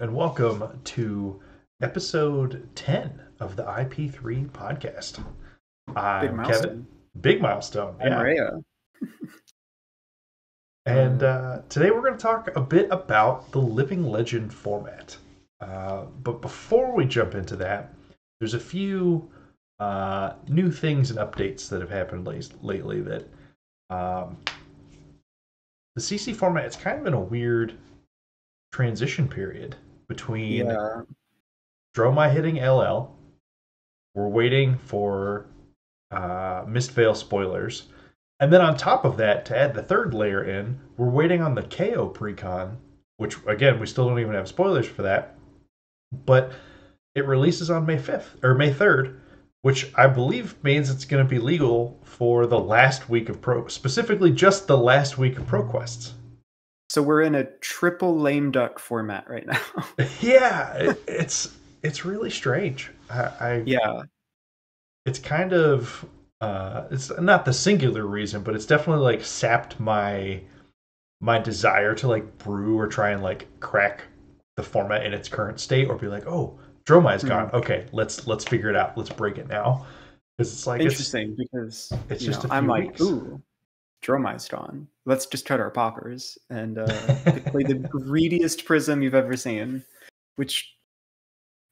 and welcome to episode 10 of the IP3 podcast. I'm Big Kevin. Big milestone. Yeah. Rhea. And uh, today we're going to talk a bit about the Living Legend format. Uh, but before we jump into that, there's a few uh, new things and updates that have happened late- lately that um, the CC format, it's kind of in a weird transition period between Yeah. Dromai hitting LL. We're waiting for uh, Mistveil spoilers. And then on top of that, to add the third layer in, we're waiting on the KO precon, which again, we still don't even have spoilers for that. But it releases on May 5th or May 3rd, which I believe means it's going to be legal for the last week of Pro, specifically just the last week of ProQuests. So we're in a triple lame duck format right now. yeah, it, it's it's really strange. I, I yeah. it's kind of uh it's not the singular reason but it's definitely like sapped my my desire to like brew or try and like crack the format in its current state or be like oh Dromai's is gone okay let's let's figure it out let's break it now because it's like it's, Interesting because it's just know, a I'm few like, weeks. ooh, Dromai's gone. Let's just cut our poppers and uh, play the greediest prism you've ever seen, which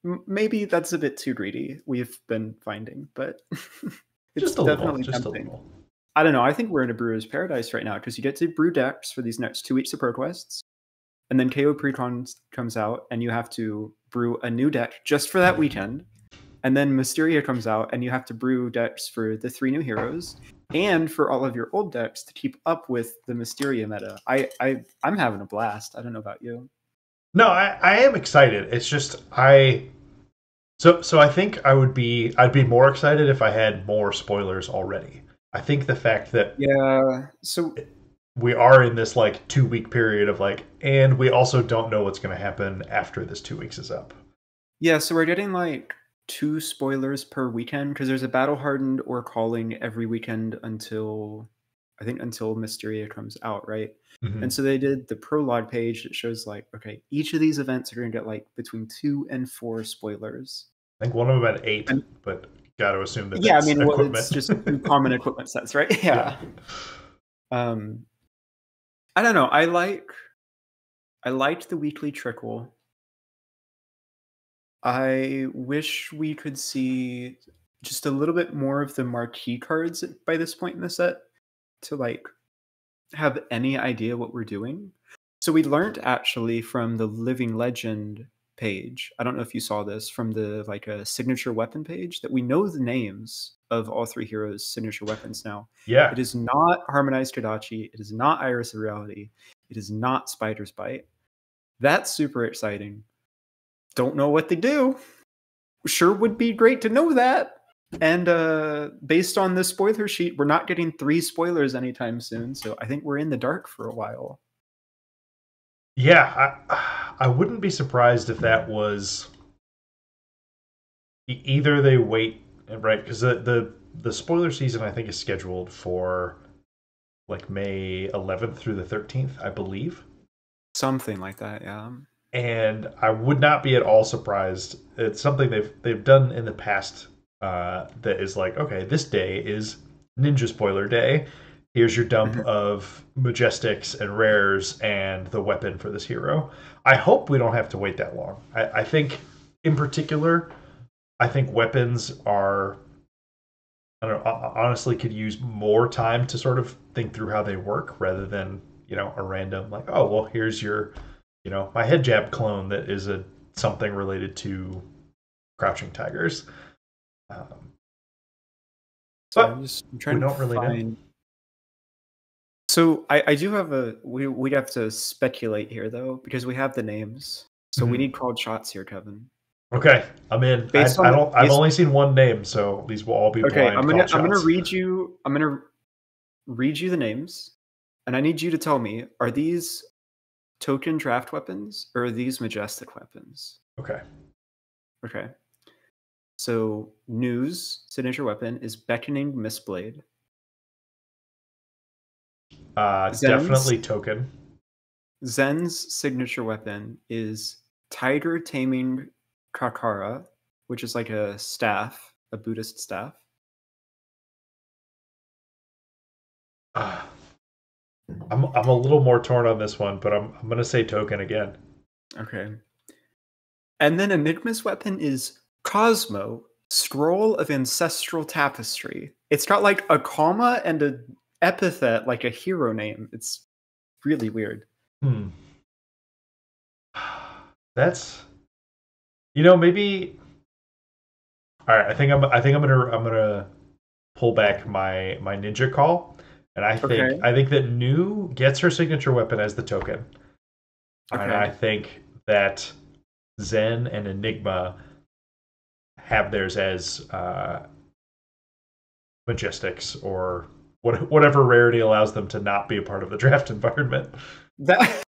m- maybe that's a bit too greedy. We've been finding, but it's little definitely just a tempting. little I don't know. I think we're in a brewer's paradise right now because you get to brew decks for these next two weeks of ProQuests, and then KO Precon comes out, and you have to brew a new deck just for that weekend. And then Mysteria comes out, and you have to brew decks for the three new heroes and for all of your old decks to keep up with the Mysteria meta. I, I I'm having a blast. I don't know about you. No, I, I am excited. It's just I so so I think I would be I'd be more excited if I had more spoilers already. I think the fact that Yeah. So we are in this like two week period of like and we also don't know what's going to happen after this two weeks is up Yeah, so we're getting like two spoilers per weekend because there's a battle hardened or calling every weekend until I think until Mysteria comes out, right? Mhm. And so they did the prologue page that shows like, okay, each of these events are gonna get like between two and four spoilers. i think one of them had eight And- but got to assume that yeah, I mean, well, it's just common equipment sets, right? Yeah. Um, I don't know. I like, I liked the weekly trickle. I wish we could see just a little bit more of the marquee cards by this point in the set to like have any idea what we're doing. So we learned actually from the Living Legend page. I don't know if you saw this from the like a signature weapon page that we know the names of all three heroes' signature weapons now. yeah It is not Harmonized Kodachi. It is not Iris of Reality. It is not Spider's Bite. That's super exciting. Don't know what they do. Sure would be great to know that. And uh, based on this spoiler sheet, we're not getting three spoilers anytime soon. So I think we're in the dark for a while. yeah I, I wouldn't be surprised if that was either they wait right because the, the the spoiler season i think is scheduled for like may 11th through the 13th i believe Something like that, yeah. And I would not be at all surprised. It's something they've they've done in the past uh, that is like, okay, this day is Ninja Spoiler Day. Here's your dump Mhm. of majestics and rares and the weapon for this hero. I hope we don't have to wait that long. I, I think, in particular, I think weapons are. I don't know. Honestly, could use more time to sort of think through how they work rather than you know a random like, oh well, here's your you know my head jab clone that is a something related to crouching tigers um, So I'm just I'm trying don't to really know. find. So I, I do have a we we'd have to speculate here though because we have the names. So we Mhm. need called shots here, Kevin. okay i'm in I, Based I on- don't i've only seen one name so these will all be Okay, I'm gonna I'm gonna read you I'm gonna read you the names, and I need you to tell me are these token draft weapons or are these majestic weapons? okay Okay. So Nuu's signature weapon is beckoning mistblade. uh Zen's- definitely token Zen's signature weapon is Tiger Taming Khakkara, which is like a staff, a Buddhist staff. Ah. I'm I'm a little more torn on this one, but I'm I'm gonna say token again. Okay. And then Enigma's weapon is Cosmo, Scroll of Ancestral Tapestry. It's got like a comma and a epithet, like a hero name. It's really weird. Hmm. That's you know maybe. All right, I think I'm I think I'm gonna I'm gonna pull back my my ninja call, and I think Okay. I think that Nuu gets her signature weapon as the token, and I think that Zen and Enigma have theirs as uh, majestics or what, whatever rarity allows them to not be a part of the draft environment. That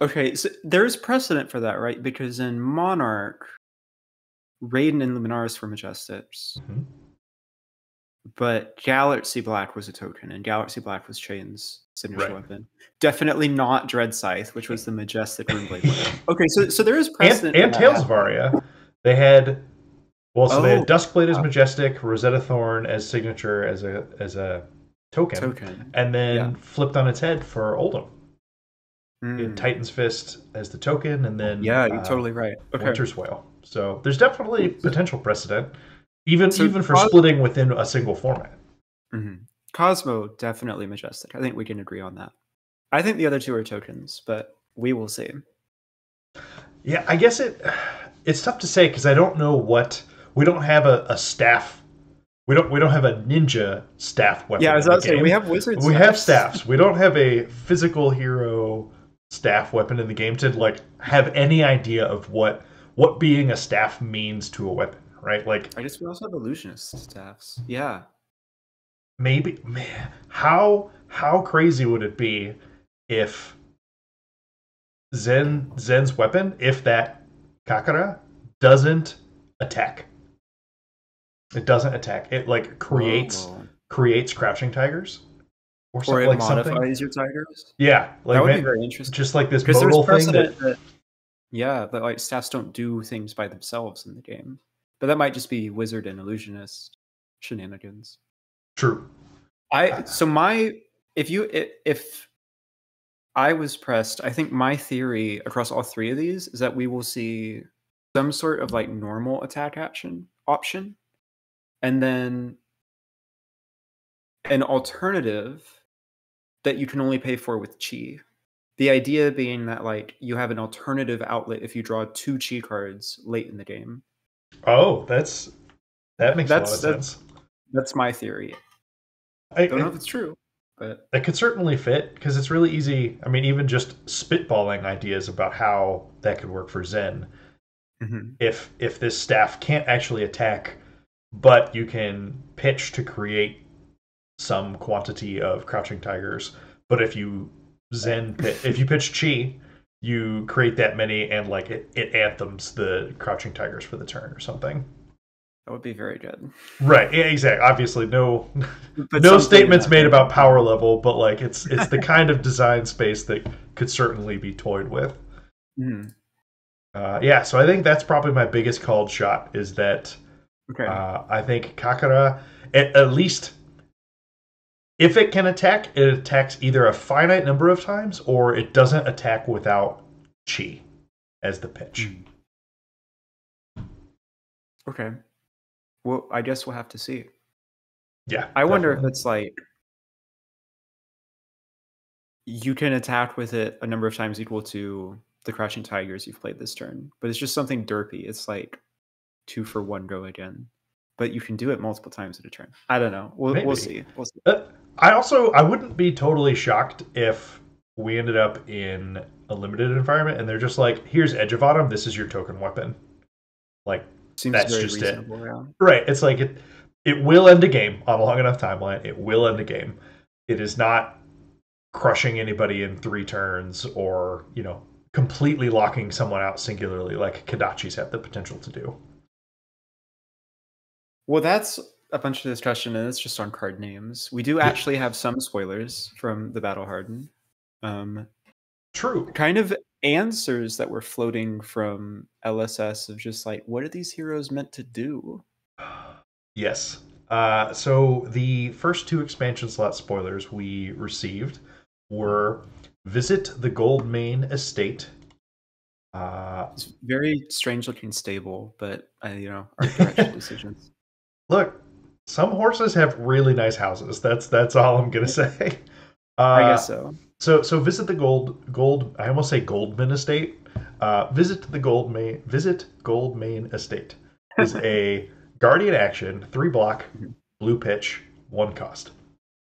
Okay, so there's precedent for that, right? Because in Monarch, Raydn and Luminaris were Majestics, Mhm. But Galaxxi Black was a token, and Galaxxi Black was Chane's signature Right. weapon. Definitely not Dread Scythe, which was the Majestic Runeblade weapon. Okay, so so there is precedent. and for Tales of Aria. They had well, so they Oh, had Duskblade as wow. majestic, Rosetta Thorn as signature as a as a token, token. and then Yeah. flipped on its head for Oldhim. Mm. Titan's Fist as the token, and then Yeah, you're uh, totally right. Okay. Winter's Wail. So there's definitely potential precedent, even So even for Cos- splitting within a single format. Mhm. Cosmo definitely majestic. I think we can agree on that. I think the other two are tokens, but we will see. Yeah, I guess it it's tough to say because I don't know what we don't have a, a staff. We don't we don't have a ninja staff weapon. Yeah, I was about to say we have wizards. we have staffs. We don't have a physical hero staff weapon in the game to like have any idea of what what being a staff means to a weapon, right? Like I guess we also have illusionist staffs. Yeah. maybe man, how how crazy would it be if Zen Zen's weapon, if that Khakkara doesn't attack. It doesn't attack. It like creates Whoa. creates crouching tigers. Or or something it like modifies something. your tigers. Yeah. Like that would man- be very interesting. just like this modal thing that that, yeah, that like staffs don't do things by themselves in the game. But that might just be wizard and illusionist shenanigans. true. I so my if you if I was pressed, I think my theory across all three of these is that we will see some sort of like normal attack action option, and then an alternative that you can only pay for with chi. The idea being that like you have an alternative outlet if you draw two chi cards late in the game. Oh, that's that makes That's- a lot of that's- sense. That's my theory. I, Don't know if it's true, but that could certainly fit because it's really easy. I mean, even just spitballing ideas about how that could work for Zen. Mhm. If if this staff can't actually attack, but you can pitch to create some quantity of crouching tigers. But if you Zen pit, if you pitch chi, you create that many and like it, it anthems the crouching tigers for the turn or something. that would be very good. Right. Yeah, exactly. Obviously, no But no statements made about power level, but like it's it's the kind of design space that could certainly be toyed with. Mhm. Uh, yeah, so I think that's probably my biggest called shot is that Okay. uh, I think Khakkara at, at least if it can attack, it attacks either a finite number of times or it doesn't attack without chi as the pitch. Mm. okay. Well, I guess we'll have to see. Yeah, I wonder if it's like you can attack with it a number of times equal to the crouching tigers you've played this turn, but it's just something derpy. It's like two for one go again, but you can do it multiple times at a turn. I don't know. We'll, Maybe. we'll see. We'll see. Uh, I also I wouldn't be totally shocked if we ended up in a limited environment and they're just like, here's Edge of Autumn, this is your token weapon. Like Seems that's very just it. Yeah. right, it's like it it will end a game on a long enough timeline. It will end a game. It is not crushing anybody in three turns or, you know, completely locking someone out singularly like Kodachi's have the potential to do. Well, that's a bunch of discussion, and it's just on card names. We do actually have some spoilers from the Battle Hardened. Um, True. kind of answers that were floating from LSS of just like, what are these heroes meant to do? Yes. Uh, so the first two expansion slot spoilers we received were visit the Goldmane Estate. Uh, It's very strange looking stable, but uh, you know, art direction decisions. look, some horses have really nice houses. That's that's all I'm gonna say. Uh, I guess so. So so visit the gold gold. I almost say Goldman Estate. Uh, visit the gold main Visit gold main Estate is a guardian action, three block, blue pitch, one cost.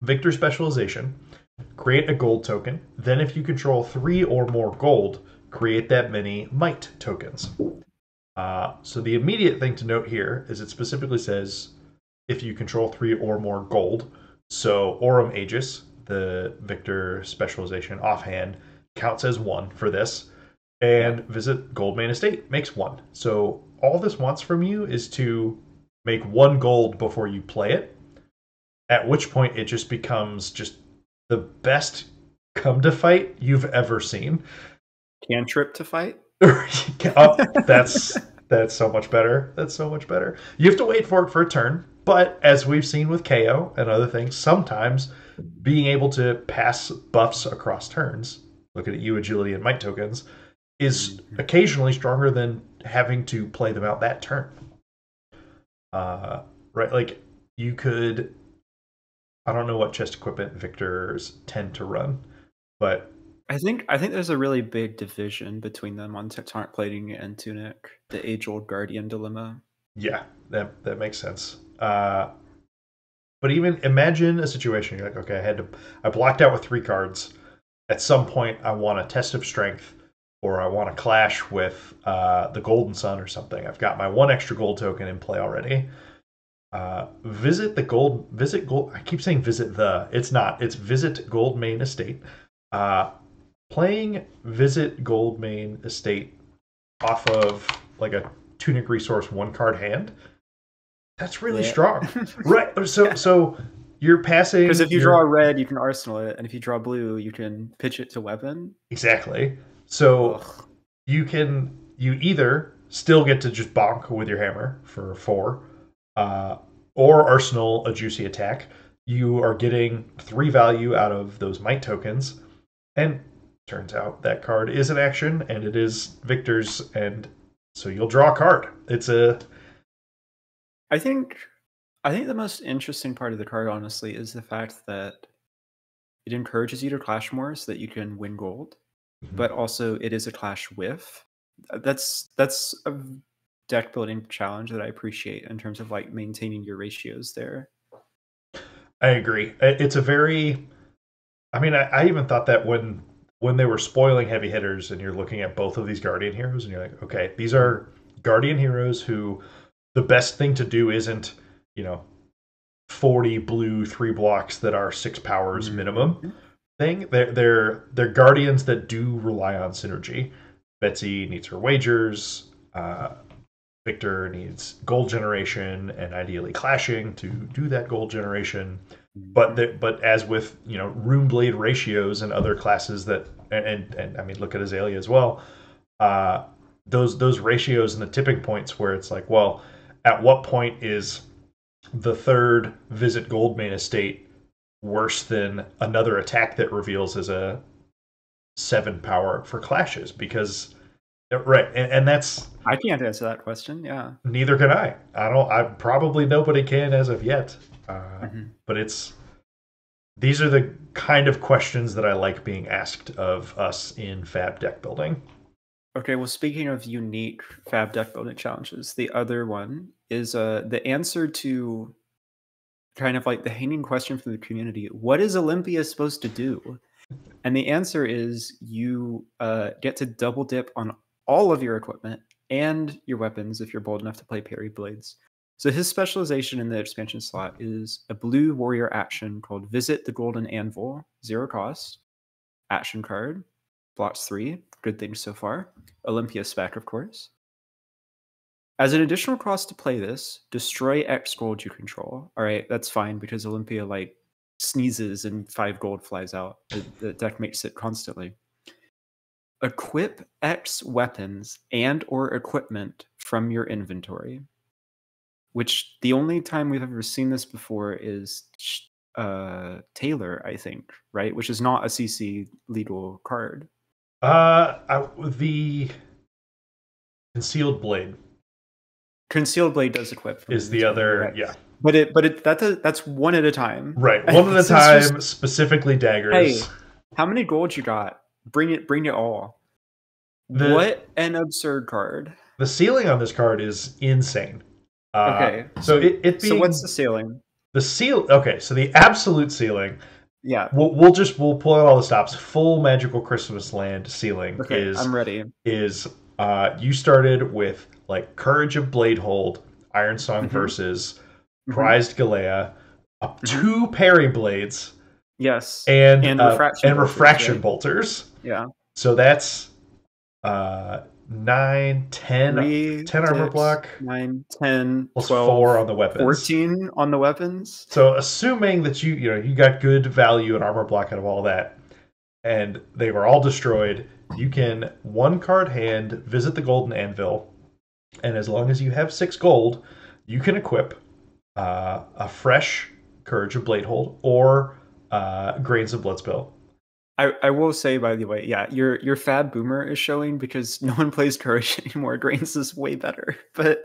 Victor specialization. Create a gold token. Then, if you control three or more gold, create that many might tokens. Uh, so the immediate thing to note here is it specifically says if you control three or more gold. So Aurum Aegis, the Victor specialization offhand, counts as one for this. And visit Goldmane Estate makes one. So all this wants from you is to make one gold before you play it. At which point it just becomes just the best come to fight you've ever seen. Cantrip to fight. oh, that's that's so much better. That's so much better. You have to wait for it for a turn, but as we've seen with KO and other things, sometimes being able to pass buffs across turns, looking at you agility and might tokens, is occasionally stronger than having to play them out that turn. Uh, right, like you could. I don't know what chest equipment victors tend to run, but I think I think there's a really big division between them on tectonic plating and tunic. The age old guardian dilemma. Yeah, that that makes sense. Uh, but even imagine a situation you're like, okay, I had to, I blocked out with three cards. At some point, I want a test of strength, or I want to clash with uh, the Golden Sun or something. I've got my one extra gold token in play already. Uh, visit the gold. Visit gold. I keep saying visit the. It's not. It's visit Goldmane Estate. Uh, playing visit Goldmane Estate off of like a tunic resource one card hand that's really Yeah. strong right so so you're passing Because if you your- draw red, you can arsenal it, and if you draw blue, you can pitch it to weapon. exactly so Ugh. you can you either still get to just bonk with your hammer for four uh, or arsenal a juicy attack you are getting three value out of those might tokens and turns out that card is an action and it is victor's and so you'll draw a card it's a I think I think the most interesting part of the card, honestly, is the fact that it encourages you to clash more so that you can win gold, Mhm. but also it is a clash with. That's that's a deck building challenge that I appreciate in terms of like maintaining your ratios there. I agree. It's a very. I mean, I, I even thought that when when they were spoiling heavy hitters, and you're looking at both of these guardian heroes, and you're like, okay, these are guardian heroes who the best thing to do isn't, you know, forty blue three blocks that are six powers Mhm. minimum thing. They're they're they're guardians that do rely on synergy. Betsy needs her wagers. Uh, Victor needs gold generation and ideally clashing to do that gold generation. But the, but as with you know Runeblade ratios and other classes that and, and and I mean look at Azalea as well. Uh, those those ratios and the tipping points where it's like, well, at what point is the third visit Goldmane estate worse than another attack that reveals as a seven power for clashes? Because right, and, and that's I can't answer that question. Yeah. neither can I. I don't. I probably nobody can as of yet. Uh, Mhm. but it's these are the kind of questions that I like being asked of us in Fab deck building. Okay, well, speaking of unique Fab deck building challenges, the other one is uh, the answer to kind of like the hanging question from the community what is Olympia supposed to do? And the answer is you uh, get to double dip on all of your equipment and your weapons if you're bold enough to play parry blades. So his specialization in the expansion slot is a blue warrior action called Visit the Golden Anvil, zero cost, action card, blocks three. Good things so far. Olympia spec, of course. As an additional cost to play this, destroy X gold you control. All right, that's fine because Olympia like sneezes and five gold flies out. The, the deck makes it constantly. equip X weapons and or equipment from your inventory. Which the only time we've ever seen this before is uh Taylor, I think, right? Which is not a CC legal card. Uh, I, the concealed blade Concealed blade does equip is the other. right? Yeah, But it but it that's does, that's one at a time. right. One at a time. just- specifically daggers. Hey, how many gold you got? Bring it bring it all. The- what an absurd card. The ceiling on this card is insane. Uh, Okay, So, so- it, it being So what's the ceiling? the seal? Okay, so the absolute ceiling. Yeah. We'll, we'll just we'll pull out all the stops. Full magical Christmas land ceiling Okay, is I'm ready. is uh you started with like courage of bladehold, Iron Song Mhm. versus Mhm. prized Galea, uh, Mhm. two parry blades, Yes. and And uh, refraction and bolters, refraction right? bolters. Yeah. So that's uh nine, ten, Three, 10 armor six, block nine, 10, plus 12, four on the weapons. 14 on the weapons. So assuming that you you know you got good value and armor block out of all that, and they were all destroyed, you can one card hand visit the golden anvil, and as long as you have six gold, you can equip uh, a fresh courage of bladehold or uh, grains of bloodspill. I, I will say by the way, yeah, your your fab boomer is showing because no one plays courage anymore. Grains is way better. But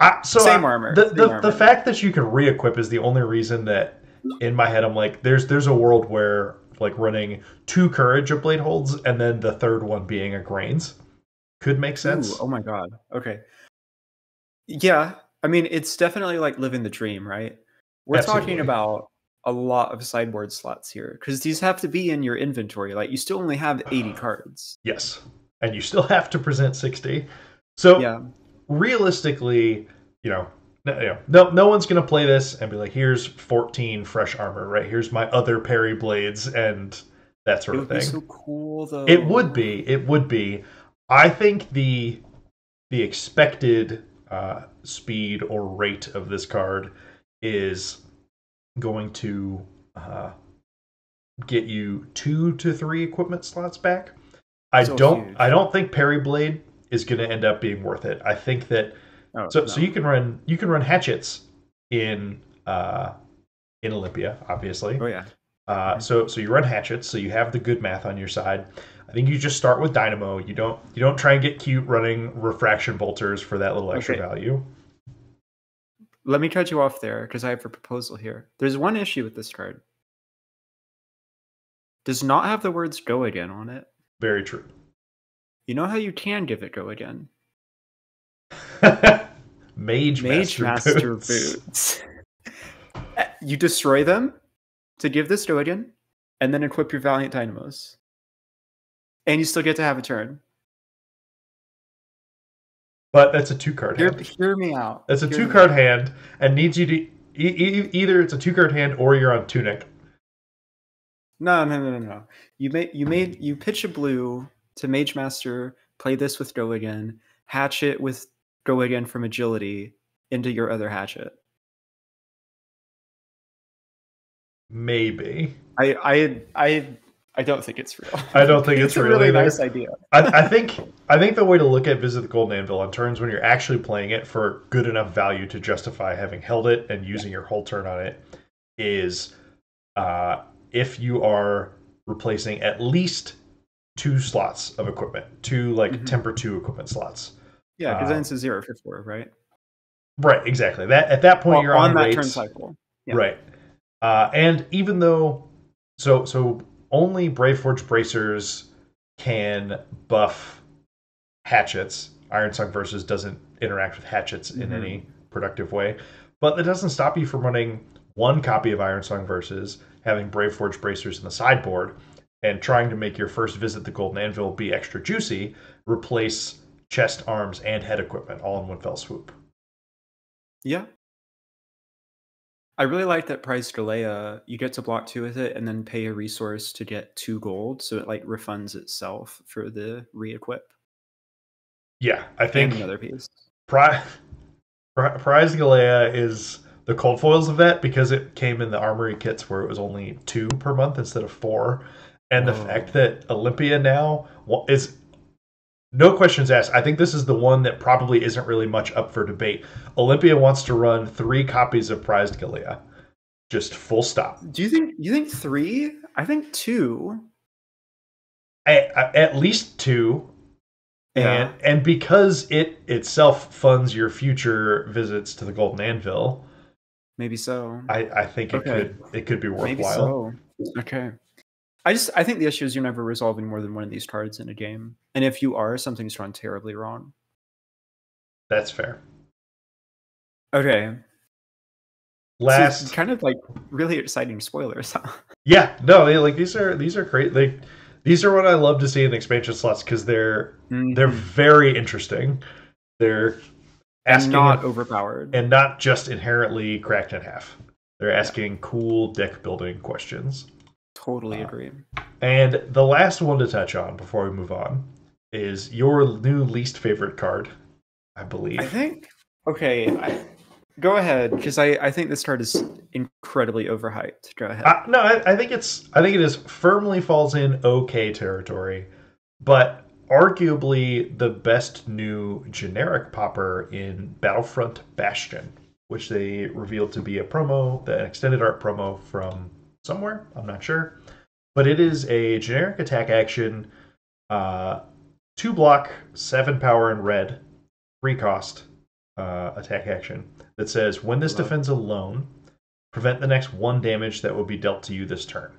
I, so Same I- armor, The, same the, armor. the fact that you can re-equip is the only reason that in my head I'm like, there's there's a world where like running two courage of blade holds and then the third one being a grains could make sense. Ooh, oh my god. Okay. Yeah, I mean it's definitely like living the dream, right? We're Absolutely. talking about a lot of sideboard slots here because these have to be in your inventory. Like you still only have 80 cards. Yes, and you still have to present sixty. So Yeah. realistically, you know, no, no, no one's gonna play this and be like, "Here's 14 fresh armor, right? Here's my other parry blades and that sort of thing." so cool though. It would be. It would be. I think the the expected uh, speed or rate of this card is going to uh, get you two to three equipment slots back. I So don't. huge. I don't think Parry Blade is going to end up being worth it. I think that Oh, so. no. So you can run. You can run hatchets in uh, in Olympia, obviously. Oh yeah. Uh, so so you run hatchets, so you have the good math on your side. I think you just start with dynamo. You don't you don't try and get cute running refraction bolters for that little extra Okay. value. Let me cut you off there because I have a proposal here. There's one issue with this card. Does not have the words go again on it. Very true. You know how you can give it go again? Mage, Mage Master, Master boots. Boots. Uh, you destroy them to give this go again, and then equip your Valiant Dynamos. And you still get to have a turn. But that's a two card Hear, hand. hear me out. That's a Hear two card out. hand and needs you to e- e- either it's a two card hand or you're on tunic. No, no, no, no, no. You made you made you pitch a blue to Mage Master, play this with go again, hatchet with go again from agility into your other hatchet. Maybe. I I I I don't think it's real. I don't think it's a real really either. nice idea. I, I think I think the way to look at Visit the Golden Anvil in turns when you're actually playing it for good enough value to justify having held it and using your whole turn on it is uh, if you are replacing at least two slots of equipment, two like Mhm. temper two equipment slots. Yeah, because Uh, then it's a zero for four, right? Right, exactly. That at that point Well, you're on, on that rates. turn cycle. Yeah. Right. Uh, and even though, so so only Brave Forge bracers can buff hatchets. Iron Song versus doesn't interact with hatchets in Mhm. any productive way, but that doesn't stop you from running one copy of Iron Song versus having Brave Forge bracers in the sideboard and trying to make your first visit the Golden Anvil be extra juicy. Replace chest, arms, and head equipment all in one fell swoop. Yeah. I really like that price Galea. You get to block two with it and then pay a resource to get two gold, so it like refunds itself for the re-equip Yeah, I and think another piece. Pri- Pri- Prize Galea is the cold foils of that because it came in the armory kits where it was only two per month instead of four. and the fact oh. that Olympia now is no questions asked. I think this is the one that probably isn't really much up for debate. Olympia wants to run three copies of Prized Galea, just full stop. Do you think you think three? I think two. At, at least two, Yeah. and and because it itself funds your future visits to the Golden Anvil, Maybe so. I, I think it could it could be Maybe worthwhile. so. Okay. I just I think the issue is you're never resolving more than one of these cards in a game, and if you are, something's gone terribly wrong. That's fair. Okay. So Last, kind of like really exciting spoilers. Huh? yeah, no, they- like these are these are great. Like these are what I love to see in expansion slots because they're they're Mhm. very interesting. They're and asking not overpowered. and not just inherently cracked in half. They're asking cool deck building questions. Totally uh, agree. And the last one to touch on before we move on is your new least favorite card, I believe. I think. Okay, I, go ahead because I I think this card is incredibly overhyped. Go ahead. Uh, no, I, I think it's I think it is firmly falls in okay territory, but arguably the best new generic popper in Battlefront Bastion, which they revealed to be a promo, the extended art promo from somewhere. I'm not sure, but it is a generic attack action, uh, two block, seven power in red, three cost uh, attack action that says when this defends alone, prevent the next one damage that will be dealt to you this turn.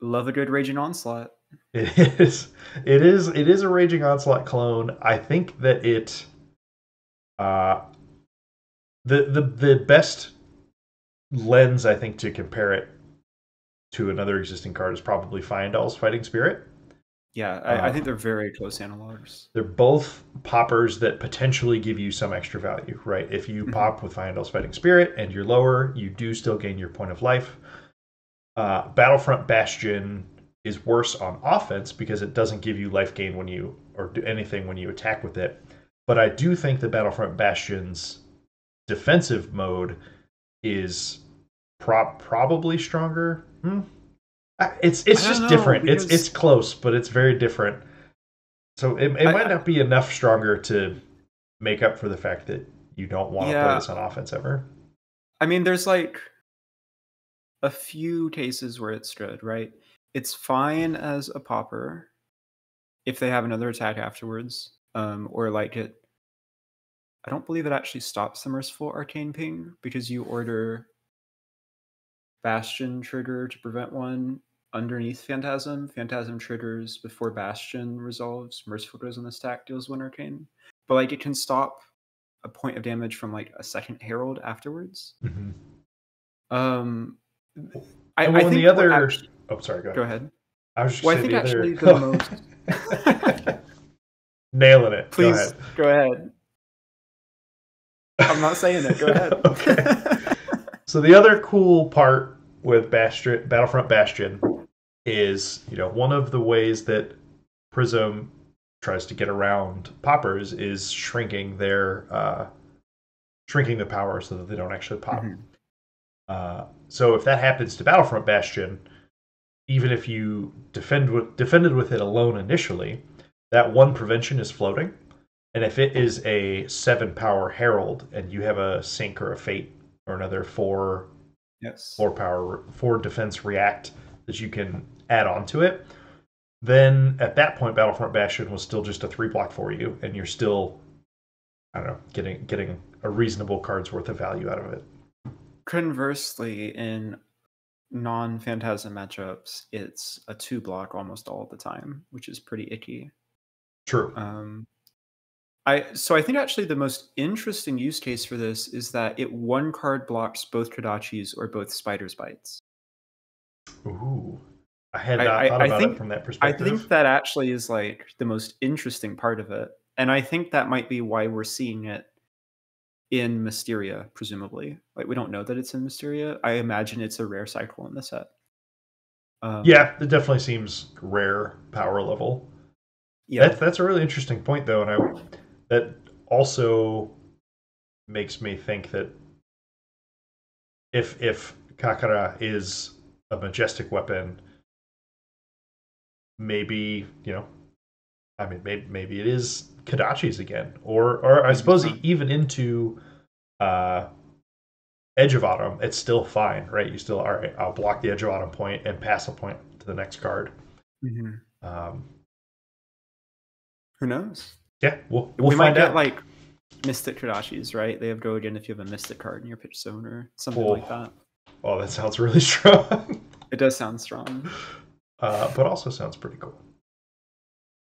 Love a good raging onslaught. It is it is it is a raging onslaught clone. I think that it uh the the the best lens I think to compare it to another existing card is probably Fyendal's Fighting Spirit. Yeah, I, I Uh, think they're very close analogs. They're both poppers that potentially give you some extra value, right? If you Mhm. pop with Fyendal's Fighting Spirit and you're lower, you do still gain your point of life. Uh, Battlefront Bastion is worse on offense because it doesn't give you life gain when you or do anything when you attack with it. But I do think the Battlefront Bastion's defensive mode is pro- probably stronger. Hmm. It's it's just know, different. It's because- it's close, but it's very different. So it, it I- might not be enough stronger to make up for the fact that you don't want to play this on offense ever. I mean, there's like a few cases where it's good, right? It's fine as a popper if they have another attack afterwards, um, or like it. I don't believe it actually stops the merciful arcane ping because you order Bastion trigger to prevent one underneath Phantasm. Phantasm triggers before Bastion resolves. Merciful goes on the stack, deals one arcane. But like it can stop a point of damage from like a second herald afterwards. Um, I, And I think the other. act- oh, sorry. Go ahead. go ahead. I was just Well, I think say actually the the other. most. Nailing it. Go Please ahead. go ahead. I'm not saying it. Go ahead. Okay. So the other cool part with Bastion, Battlefront Bastion is, you know, one of the ways that Prism tries to get around poppers is shrinking their uh, shrinking the power so that they don't actually pop. Mhm. Uh, so if that happens to Battlefront Bastion, even if you defend with, defended with it alone initially, that one prevention is floating. And if it is a seven power herald and you have a sink or a fate or another four yes. four power four defense react that you can add on to it, then at that point Battlefront Bastion was still just a three block for you, and you're still I don't know, getting getting a reasonable card's worth of value out of it. Conversely, in non-phantasm matchups, it's a two block almost all the time, which is pretty icky. True. Um, I so I think actually the most interesting use case for this is that it one card blocks both Kodachis or both Spider's bites. Ooh. I had not I- thought I about think- it from that perspective. I think that actually is like the most interesting part of it. And I think that might be why we're seeing it in Mysteria, presumably. Like we don't know that it's in Mysteria. I imagine it's a rare cycle in the set. Um, yeah, it definitely seems rare power level. yeah. That's that's a really interesting point though, and I that also makes me think that if if Khakkara is a majestic weapon, maybe you know, I mean, maybe maybe it is Kodachi's again, or or I suppose so. even into uh, Edge of Autumn, it's still fine, right? You still all right. I'll block the Edge of Autumn point and pass a point to the next card. Mhm. Um, Who knows? Yeah, we'll we'll we might get out. like Mystic Kodachis, right? They have go again if you have a Mystic card in your pitch zone or something Cool. like that. oh, that sounds really strong. It does sound strong. uh, but also sounds pretty cool.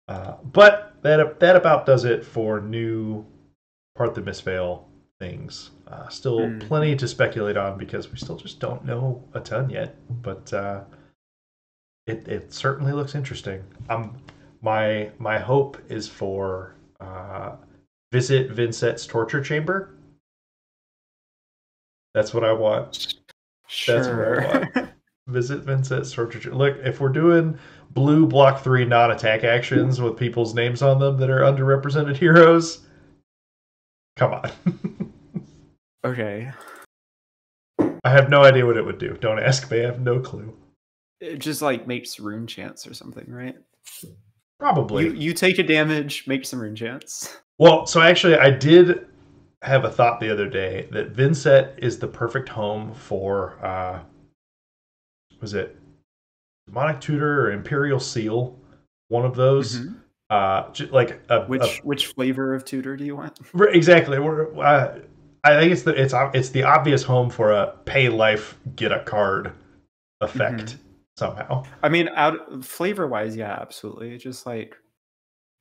Uh, but that that about does it for new part the Mistveil things. Uh, still Hmm. plenty to speculate on because we still just don't know a ton yet. But uh, it it certainly looks interesting. Um, my my hope is for uh, visit Vincent's torture chamber. That's what I want. That's what I Sure. want. visit Vincent's torture chamber. Look, if we're doing blue block three non-attack actions with people's names on them that are underrepresented heroes, come on. okay. I have no idea what it would do. Don't ask me. I have no clue. It just like makes rune chance or something, right? Probably. You you take a damage, make some rune chance. Well, so actually, I did have a thought the other day that Vincent is the perfect home for, uh, was it Demonic Tutor or Imperial Seal? One of those. Mhm. Uh, like a, a- Which which flavor of tutor do you want? Exactly. We're, uh, I think it's the it's it's the obvious home for a pay life get a card effect somehow. I mean, out flavor wise, yeah, absolutely. Just like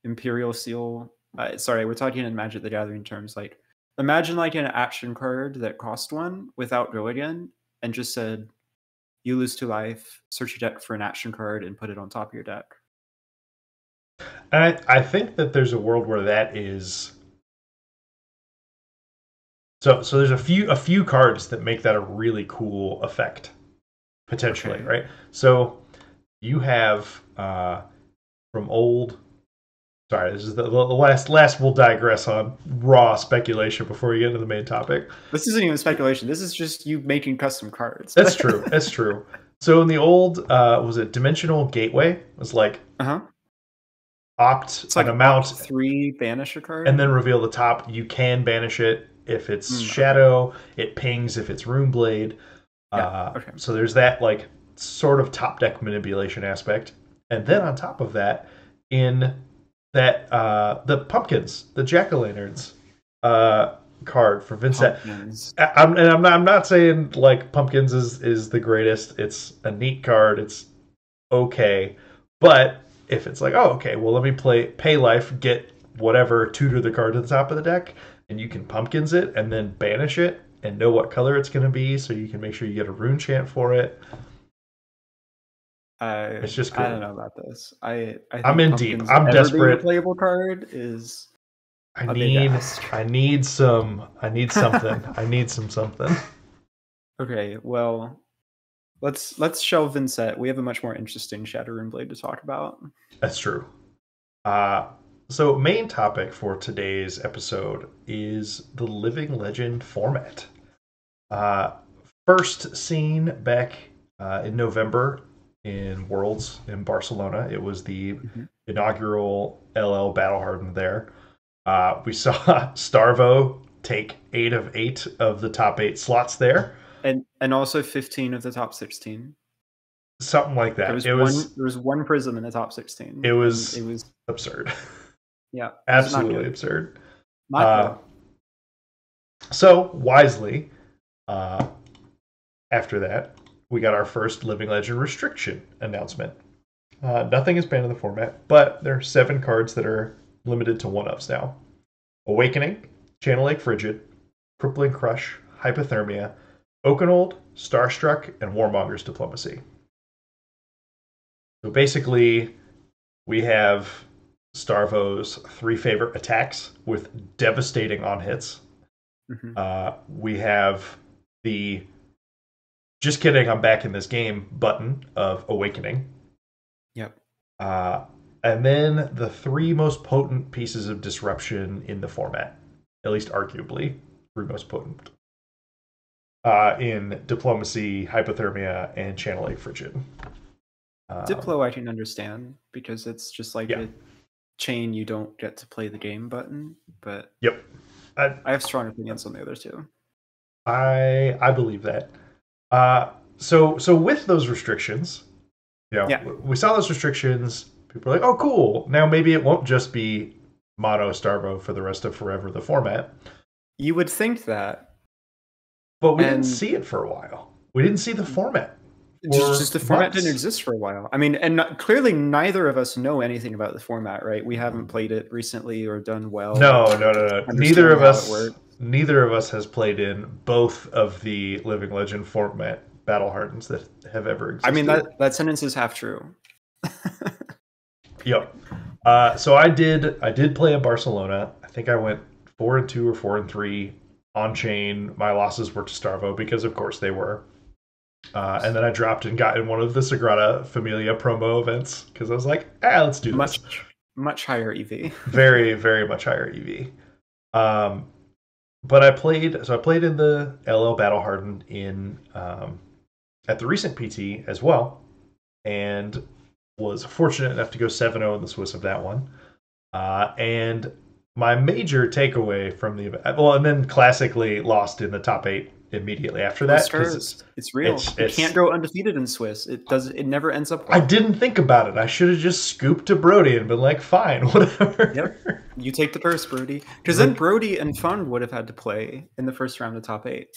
Imperial Seal. Uh, sorry, we're talking in Magic the Gathering terms. Like, imagine like an action card that cost one without go again, and just said, "You lose two life. Search your deck for an action card and put it on top of your deck." And I, I think that there's a world where that is. So so there's a few a few cards that make that a really cool effect, potentially, Okay. right? So you have uh, from old. Sorry, this is the, the last last. We'll digress on raw speculation before we get into the main topic. This isn't even speculation. This is just you making custom cards. That's true. That's true. So in the old, uh, was it Dimensional Gateway? It was like uh huh. opt It's like an amount three banish a card. and then reveal the top. You can banish it if it's Mm. Shadow. It pings if it's Rune Blade. Uh, okay. So there's that like sort of top deck manipulation aspect, and then on top of that, in that uh, the pumpkins, the jack o' lanterns uh, card for Vincent. I'm, and I'm not, I'm not saying like pumpkins is is the greatest. It's a neat card. It's okay, but if it's like, oh, okay, well, let me play pay life, get whatever, tutor the card to the top of the deck, and you can pumpkins it and then banish it and know what color it's going to be, so you can make sure you get a rune chant for it. I, It's just I don't know about this. I, I think I'm in deep. I'm desperate. Playable card is I need. I need some, I need something. I need some something. okay. Well, let's let's shelve Vincent. We have a much more interesting Shadow Rune Blade to talk about. That's true. Uh, so, main topic for today's episode is the Living Legend format. Uh, first seen back uh, in November in Worlds in Barcelona. It was the Mhm. inaugural LL Battle Hardened there. Uh, we saw Starvo take eight of eight of the top eight slots there. And and also 15 of the top 16. Something like that. There was, it one was there was one prism in the top 16. It was- it was absurd. yeah, it was not Absolutely absurd. Uh. So wisely, uh, after that, we got our first Living Legend restriction announcement. Uh, nothing is banned in the format, but there are seven cards that are limited to one ups now: Awakening, Channel Lake Frigid, Crippling Crush, Hypothermia, Oaken Old, Starstruck, and Warmonger's Diplomacy. So basically, we have Starvo's three favorite attacks with devastating on hits. Mhm. Uh, we have the just kidding, I'm back in this game button of Awakening. Yep. Uh, and then the three most potent pieces of disruption in the format, at least arguably, three most potent. Uh, in Diplomacy, Hypothermia, and Channel Lake Frigid. Um, Diplo, I can understand because it's just like Yeah. a chain you don't get to play the game button. But Yep. I, I have strong opinions on the other two. I I believe that. Uh, so so with those restrictions, you know, Yeah. we saw those restrictions. People are like, oh, cool. Now maybe it won't just be mono Starvo for the rest of forever, the format. You would think that But we didn't see it for a while. We didn't see the format. Just, just the format didn't exist for a while. I mean, and not, clearly neither of us know anything about the format, right? We haven't played it recently or done well. No, no, no, no. Neither of us. Neither of us has played in both of the Living Legend format battle hardens that have ever existed. I mean that that sentence is half true. Yep. Uh, so I did. I did play at Barcelona. I think I went four and two or four and three on Chane. My losses were to Starvo because, of course, they were. Uh, and then I dropped and got in one of the Sagrada Familia promo events because I was like, ah, let's do this. Much much higher EV. very, very much higher EV. Um, but I played. So I played in the LL Battle Hardened in um, at the recent PT as well, and was fortunate enough to go 7-0 in the Swiss of that one. Uh, and my major takeaway from the event, well, and then classically lost in the top eight immediately after that. 'cause it's, it's real. it's- you it's- can't go undefeated in Swiss. It does. It never ends up. I didn't think about it. I should have just scooped to Brody and been like, fine, whatever. Yep. You take the purse, Brody. Because then Brody and Fung would have had to play in the first round of top eight.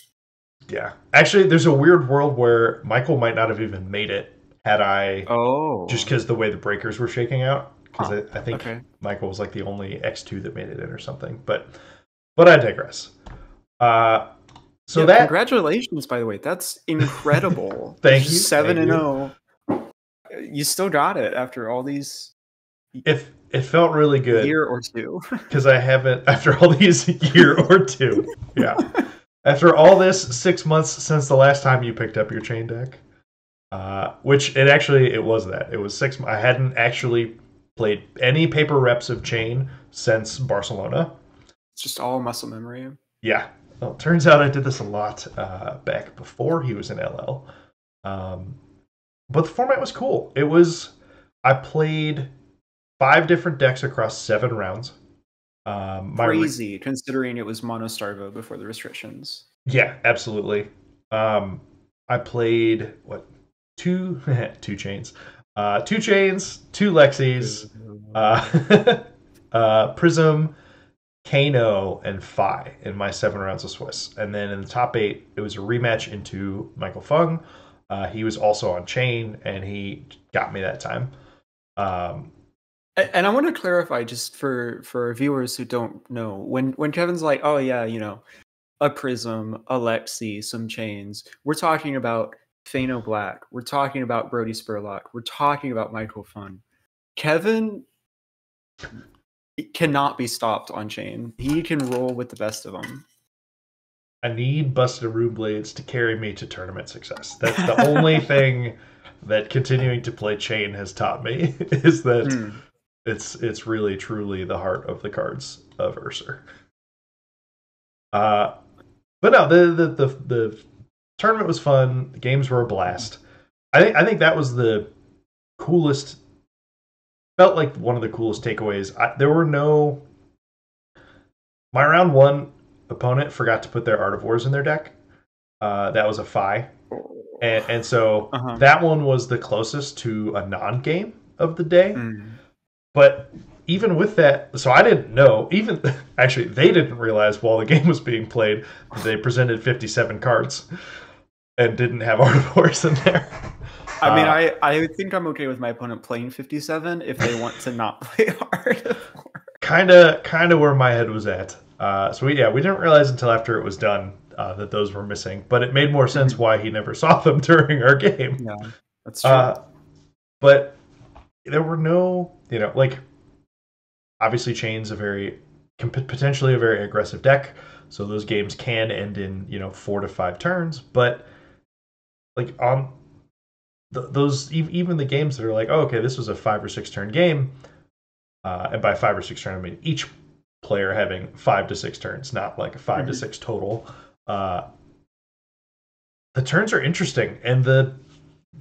Yeah. Actually, there's a weird world where Michael might not have even made it had I Oh, just because the way the breakers were shaking out. Because Huh. I, I think okay. Michael was like the only X2 that made it in or something. But but I digress. Uh, so Yeah, that congratulations, by the way. That's incredible. Thank You're Seven thank and you. zero. You still got it after all these if it felt really good year or two. because I haven't after all these year or two. Yeah. After all this six months since the last time you picked up your Chane deck, uh, which it actually it was that it was six. I hadn't actually played any paper reps of Chane since Barcelona. It's just all muscle memory. Yeah. Well, it turns out I did this a lot uh, back before he was in LL. Um, but the format was cool. It was I played five different decks across seven rounds. Um, my re- Crazy, considering it was Mono Starvo before the restrictions. Yeah, absolutely. Um, I played what two two Chanes, uh, two Chanes, two Lexis, uh, uh, Prism, Kano, and Fai in my seven rounds of Swiss. And then in the top eight, it was a rematch into Michael Fung. Uh, he was also on Chane, and he got me that time. Um, And I want to clarify just for for viewers who don't know when when Kevin's like, oh yeah, you know, a prism, a Lexi, some Chanes. We're talking about Fano Black. We're talking about Brody Spurlock. We're talking about Michael Fung. Kevin cannot be stopped on Chane. He can roll with the best of them. I need busted Runeblades to carry me to tournament success. That's the only thing that continuing to play Chane has taught me is that Hmm. it's it's really truly the heart of the cards of Urser. Uh, but no, the, the the the tournament was fun. The games were a blast. I think I think that was the coolest. Felt like one of the coolest takeaways. I, there were no. My round one opponent forgot to put their Art of Wars in their deck. Uh, that was a Fai, and and so Uh-huh. that one was the closest to a non-game of the day. Hmm. But even with that, so I didn't know. Even actually, they didn't realize while the game was being played, they presented 57 cards and didn't have Art of Wars in there. I mean, Uh, I, I think I'm okay with my opponent playing 57 if they want to not play hard. kind of, kind of where my head was at. Uh, so we, yeah, we didn't realize until after it was done uh, that those were missing. But it made more sense why he never saw them during our game. yeah, that's true. Uh, but there were no, you know, like obviously chains a very potentially a very aggressive deck, so those games can end in you know four to five turns. But like on th- those, even the games that are like, oh, okay, this was a five or six turn game, uh, and by five or six turn, I mean each player having five to six turns, not like a 5 to Mhm. six total. Uh, the turns are interesting, and the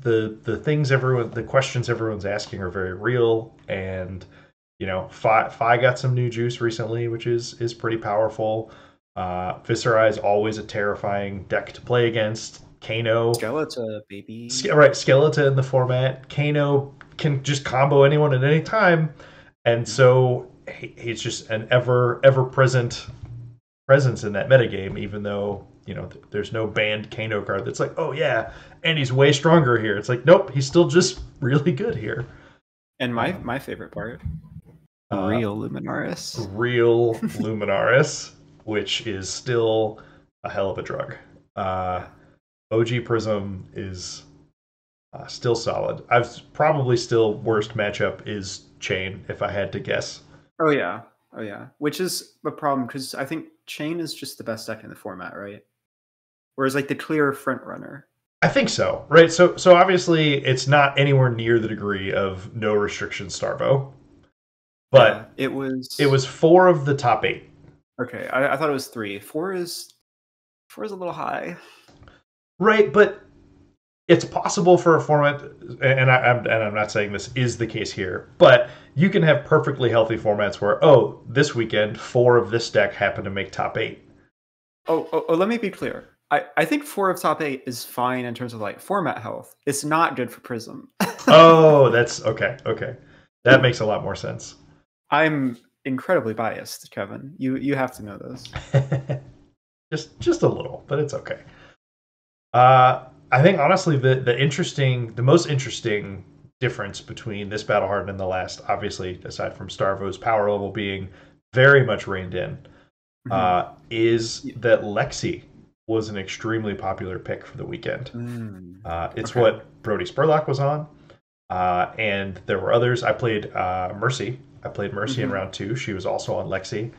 the the things everyone the questions everyone's asking are very real and you know Fai, Fai got some new juice recently which is is pretty powerful uh Viserai is always a terrifying deck to play against Kano Skeleton, baby. Right Skeleton in the format Kano can just combo anyone at any time and so he, he's just an ever ever present presence in that metagame even though you know th- there's no banned Kano card that's like oh yeah and he's way stronger here it's like nope he's still just really good here And my my favorite part, Uh, real Luminaris. real Luminaris, which is still a hell of a drug. Uh, OG Prism is uh, still solid. I've probably still worst matchup is Chane if I had to guess. Oh yeah, oh yeah. Which is a problem because I think Chane is just the best deck in the format, right? Whereas like the clear front runner. I think so, right? So, so obviously it's not anywhere near the degree of no restriction Starvo, but Yeah, it was it was four of the top eight. okay. I, I thought it was three. Four is four is a little high. Right, but it's possible for a format, and I, I'm and I'm not saying this is the case here, but you can have perfectly healthy formats where oh, this weekend four of this deck happen to make top eight. Oh, oh, oh, let me be clear. I, I think four of top eight is fine in terms of like format health. It's not good for Prism. Oh, that's okay. Okay, that makes a lot more sense. I'm incredibly biased, Kevin. You you have to know this. just just a little, but it's okay. Uh, I think honestly, the the interesting, the most interesting difference between this battle hardened and the last, obviously, aside from Starvo's power level being very much reined in, uh, is that Lexi was an extremely popular pick for the weekend. Mm. Uh, it's Okay. what Brody Spurlock was on, uh, and there were others. I played uh, Mercy. I played Mercy in Mhm. round two. She was also on Lexi.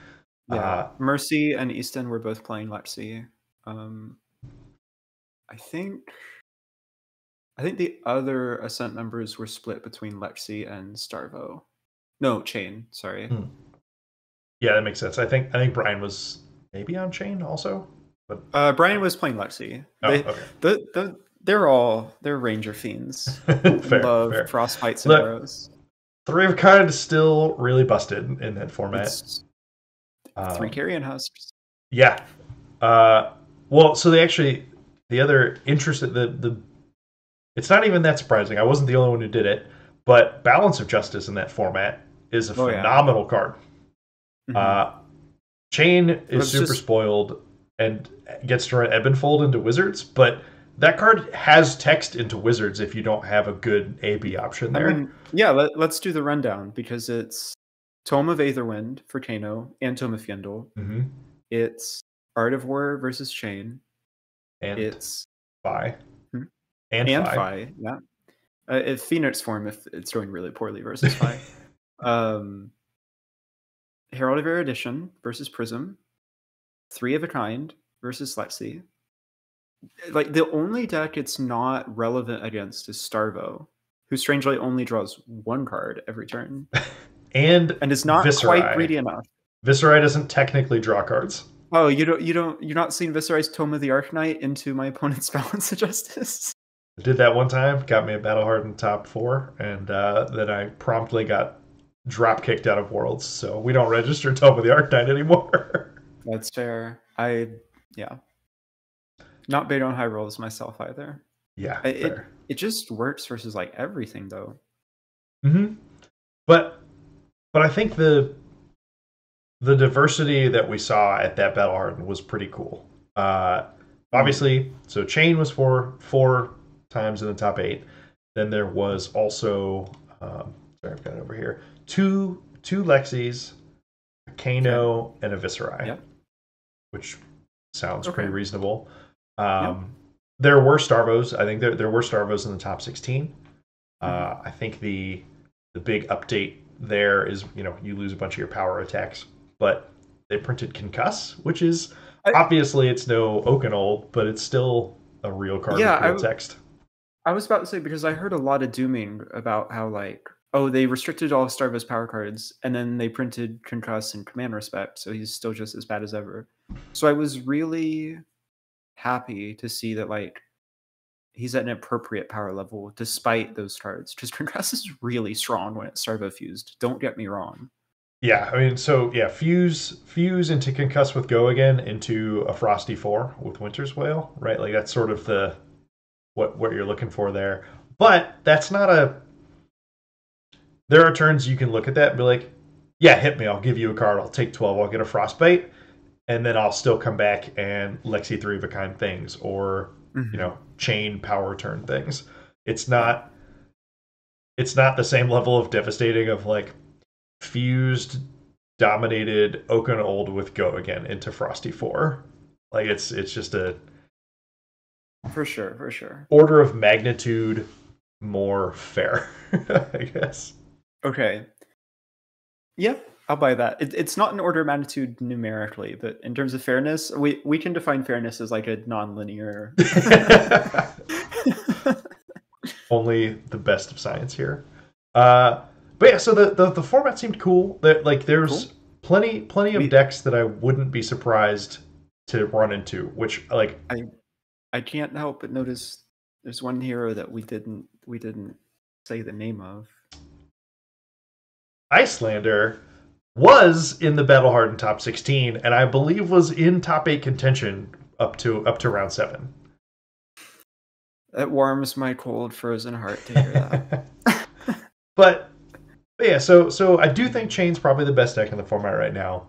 Yeah, Uh, Mercy and Easton were both playing Lexi. Um, I think, I think the other Ascent members were split between Lexi and Starvo. No, Chane. Sorry. Hmm. Yeah, that makes sense. I think I think Brian was maybe on Chane also. Uh, Brian was playing Lexi. Oh, They, okay. the, the, they're all they're Ranger fiends. fair, Love fair. frostbites and Look, arrows. Three of Kind is still really busted in that format. It's Um, three carrion husks. Yeah. Uh, well, so they actually the other interested the the it's not even that surprising. I wasn't the only one who did it, but Balance of Justice in that format is a Oh, yeah. phenomenal card. Mhm. Uh, Chane is super just- spoiled and gets to run Ebonfold into Wizards, but that card has text into Wizards if you don't have a good AB option there. I mean, yeah, let, let's do the rundown because it's Tome of Aetherwind for Kano and Tome of Fyendel. hmm It's Art of War versus Chane. And It's Fai. Hmm? And, and Fai. Fai. Yeah. Uh, if Phoenix form if it's doing really poorly versus Fai. um, Herald of Erudition versus Prism. Three of a Kind versus Lexi. Like the only deck it's not relevant against is Starvo, who strangely only draws one card every turn And and is not Viserai. quite greedy enough. Viserai doesn't technically draw cards. Oh, you don't, you don't, you're not seeing Viserai's Tome of the Arknight into my opponent's Balance of Justice. I did that one time, got me a battle hardened top four, and uh, then I promptly got drop kicked out of Worlds. So we don't register Tome of the Arknight anymore. That's fair. I, yeah, not big on high rolls myself either. yeah, I- it-. It just works versus like everything though. hmm But but I think the the diversity that we saw at that battle hardened was pretty cool. Uh, obviously, so Chane was four four times in the top eight. Then there was also um, sorry, I've got it over here two two Lexis, a Kano, and a Viserai, Yep. which sounds Okay. pretty reasonable. Um, There were Starvos. I think there there were Starvos in the top sixteen. Uh, I think the the big update there is you know you lose a bunch of your power attacks, but they printed concuss, which is I- obviously it's no Oaken Old, but it's still a real card Yeah, with real I text. I was about to say because I heard a lot of dooming about how like oh they restricted all of Starvo's power cards and then they printed concuss and command respect so he's still just as bad as ever. So I was really happy to see that like he's at an appropriate power level despite those cards. Tristan Grass is really strong when it's Starvo fused. Don't get me wrong. Yeah, I mean, so yeah, fuse fuse into concuss with go again into a frosty four with Winter's Wail, right? Like that's sort of the what what you're looking for there. But that's not a. There are turns you can look at that and be like, yeah, hit me. I'll give you a card. I'll take twelve. I'll get a frostbite, and then I'll still come back and Lexi three of a kind things or Mhm. you know chain power turn things. It's not. It's not the same level of devastating of like fused dominated Oaken Old with Go again into Frosty 4. Like it's it's just a For sure, for sure. order of magnitude more fair, I guess. Okay. Yep, I'll buy that. It, it's not an order of magnitude numerically, but in terms of fairness, we, we can define fairness as like a non-linear. Only the best of science here. Uh but yeah, so the, the, the format seemed cool. That like there's Cool. plenty plenty of decks that I wouldn't be surprised to run into, which like I I can't help but notice there's one hero that we didn't we didn't say the name of. Iyslander was in the Battle Hardened top 16 and I believe was in top 8 contention up to up to round 7. That warms my cold frozen heart to hear that. but, but yeah, so so I do think Chane's probably the best deck in the format right now.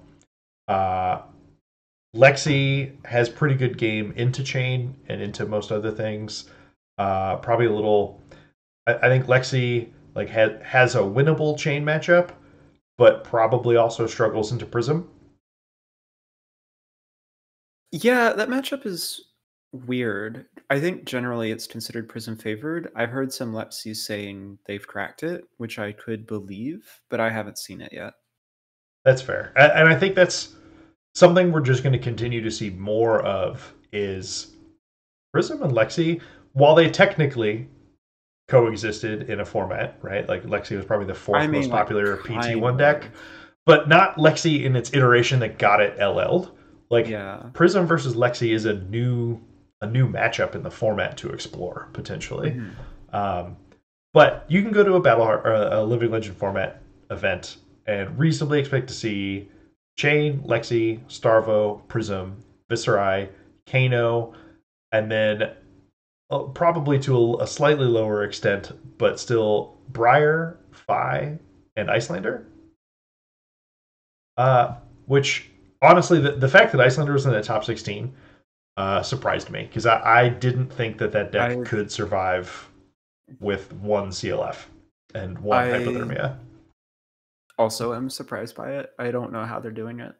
Uh Lexi has pretty good game into Chain and into most other things. Uh probably a little I, I think Lexi like ha- has a winnable Chane matchup, but probably also struggles into Prism. yeah, that matchup is weird. I think generally it's considered Prism favored. I've heard some Lexis saying they've cracked it, which I could believe, but I haven't seen it yet. That's fair, and I think that's something we're just going to continue to see more of. Is Prism and Lexi, while they technically coexisted in a format, right? Like Lexi was probably the fourth I mean, most popular kind PT1 deck, but not Lexi in its iteration that got it LL'd. Like Yeah. Prism versus Lexi is a new a new matchup in the format to explore potentially. Mhm. Um, but you can go to a battle or a Living Legend format event and reasonably expect to see Chane, Lexi, Starvo, Prism, Viserai, Kano, and then uh, probably to a, a slightly lower extent, but still Briar, Fai, and Iyslander. Uh, which honestly, the, the fact that Iyslander was in the top 16 uh, surprised me because I, I didn't think that that deck I- could survive with one CLF and one I- hypothermia. Also, I'm surprised by it. I don't know how they're doing it.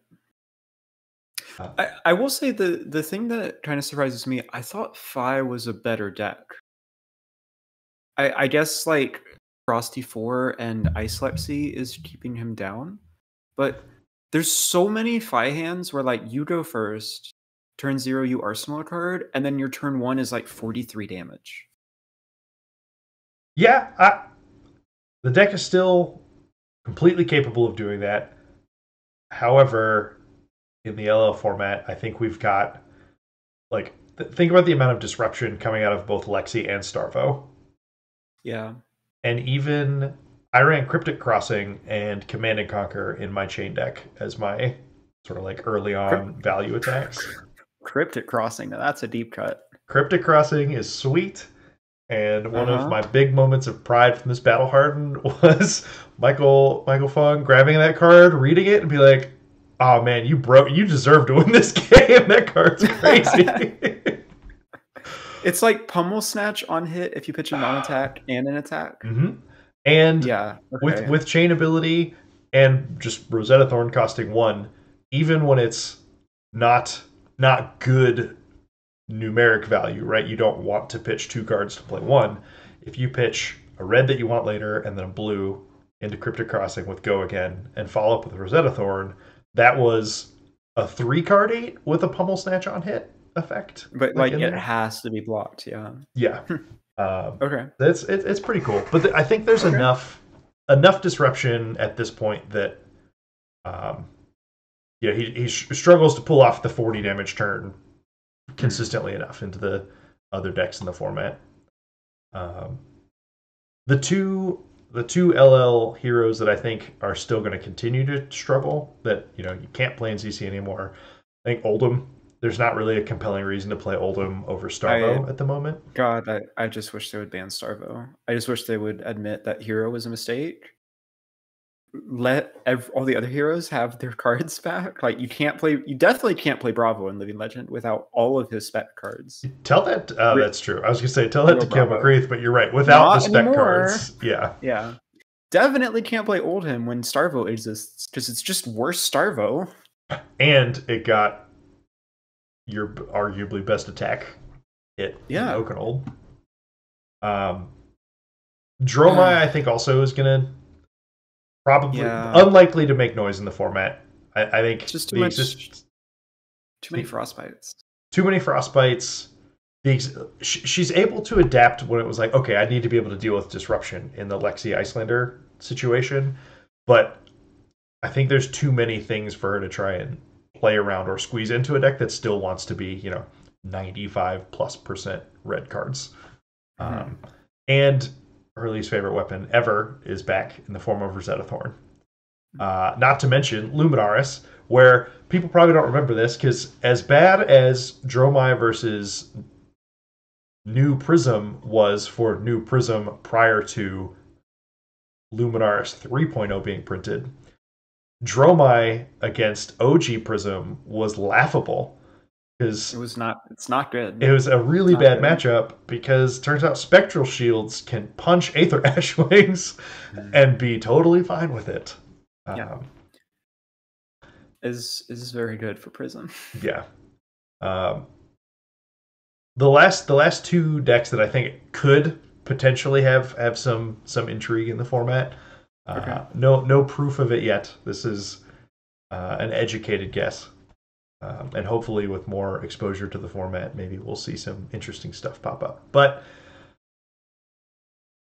Uh, I, I will say the the thing that kind of surprises me, I thought Fai was a better deck. I I guess like Frosty Four and Ice Lexi is keeping him down, but there's so many Fai hands where like you go first, turn zero you arsenal a card, and then your turn one is like 43 damage. Yeah, I, the deck is still completely capable of doing that. However, in the LL format, I think we've got like th- think about the amount of disruption coming out of both Lexi and Starvo, Yeah. and even I ran Cryptic Crossing and Command and Conquer in my Chane deck as my sort of like early on value attacks. Cryptic Crossing, now that's a deep cut. Cryptic Crossing is sweet. And one Uh-huh. of my big moments of pride from this battle hardened was Michael Michael Fung grabbing that card, reading it, and be like, "Oh man, you broke. You deserve to win this game. that card's crazy." It's like pummel snatch on hit if you pitch a non-attack and an attack. hmm And Yeah. with with Chane ability and just Rosetta Thorn costing one, even when it's not not good numeric value, right? You don't want to pitch two cards to play one. If you pitch a red that you want later and then a blue into Cryptic Crossing with Go again and follow up with Rosetta Thorn, that was a three card eight with a pummel snatch on hit effect. but like in it there. has to be blocked. Yeah. Yeah. um, Okay. it's it, it's pretty cool, but th- I think there's Okay. enough enough disruption at this point that, um, yeah, he he struggles to pull off the 40 damage turn consistently enough into the other decks in the format. Um, the two the two LL heroes that I think are still going to continue to struggle that you know you can't play in CC anymore. I think Oldhim. There's not really a compelling reason to play Oldhim over Starvo I- at the moment. God, I, I just wish they would ban Starvo. I just wish they would admit that hero was a mistake. Let ev- all the other heroes have their cards back. Like you can't play, you definitely can't play Bravo in Living Legend without all of his spec cards. Tell that uh, Re- that's true. I was gonna say tell that to Cam Bravo. McCreath, but you're right. Without Not the spec anymore. cards, yeah, Yeah, definitely can't play Oldhim when Starvo exists because it's just worse Starvo. and it got your arguably best attack hit. Yeah. in Oaken Old. Um, Dromai, Yeah. I think, also is gonna probably Yeah. unlikely to make noise in the format. I, I think It's just too much- exist- Too many frostbites. too many frostbites. The ex- she's able to adapt when it was like, okay, I need to be able to deal with disruption in the Lexi Iyslander situation, but I think there's too many things for her to try and play around or squeeze into a deck that still wants to be, you know, 95 plus percent red cards. Um, and her least favorite weapon ever is back in the form of Rosetta Thorn. Uh, not to mention Luminaris, where people probably don't remember this because as bad as Dromai versus New Prism was for New Prism prior to Luminaris 3.0 being printed, Dromai against OG Prism was laughable because It was not. It's not good. it was a really bad good. matchup because turns out Spectral Shields can punch Aether Ashwings and be totally fine with it. Yeah. Um, is is very good for Prism. yeah. Um, the last the last two decks that I think could potentially have have some some intrigue in the format. Uh, Okay. No no proof of it yet. This is uh, an educated guess. Um, and hopefully, with more exposure to the format, maybe we'll see some interesting stuff pop up. But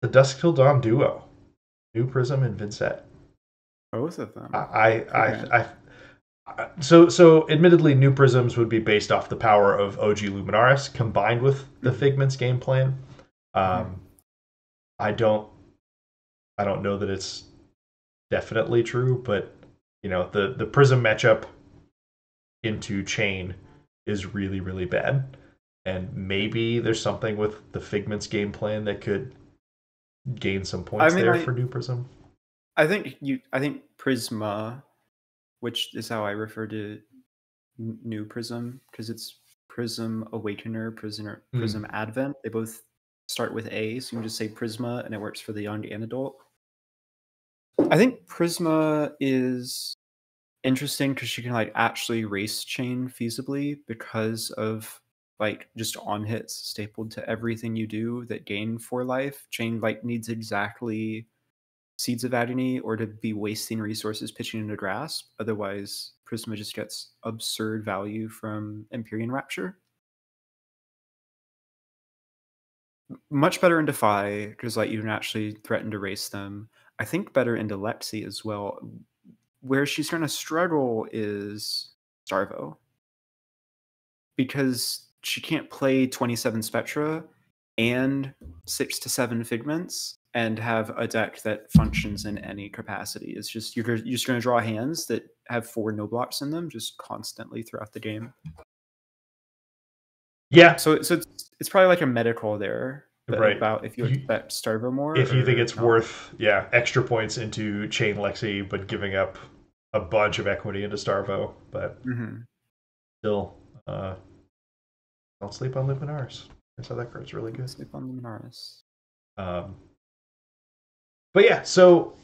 the Dusk Till Dawn duo, New Prism and Vincent. Both of them. I, I, Okay. I, I, so, so admittedly, new prisms would be based off the power of OG Luminaris combined with the Mhm. Figments game plan. Um, Mhm. I don't, I don't know that it's definitely true, but you know, the the prism matchup into Chane is really really bad, and maybe there's something with the Figments game plan that could gain some points mean, there I- for new prism. I think you. I think Prisma, which is how I refer to New Prism, because it's Prism Awakener, Prisoner. Hmm. Prism Advent. They both start with A, so you can just say Prisma, and it works for the young and adult. I think Prisma is interesting because you can like actually race Chane feasibly because of like just on hits stapled to everything you do that gain for life. Chane like needs exactly seeds of agony or to be wasting resources pitching into grasp. Otherwise, Prisma just gets absurd value from Empyrean Rapture. Much better in Defy because like you can actually threaten to race them. I think better into Lexi as well. Where she's going to struggle is Starvo because she can't play 27 Spectra and six to seven Figments and have a deck that functions in any capacity. It's just you're, you're just going to draw hands that have four no blocks in them just constantly throughout the game. Yeah, So, so it's, it's probably like a medical there Right. about if you You- expect Starvo more. if you think it's not. worth yeah extra points into Chane lexi but giving up a bunch of equity into starvo but Mhm. still uh don't sleep on luminaris i saw that card's really good Sleep on Luminaris. um but yeah so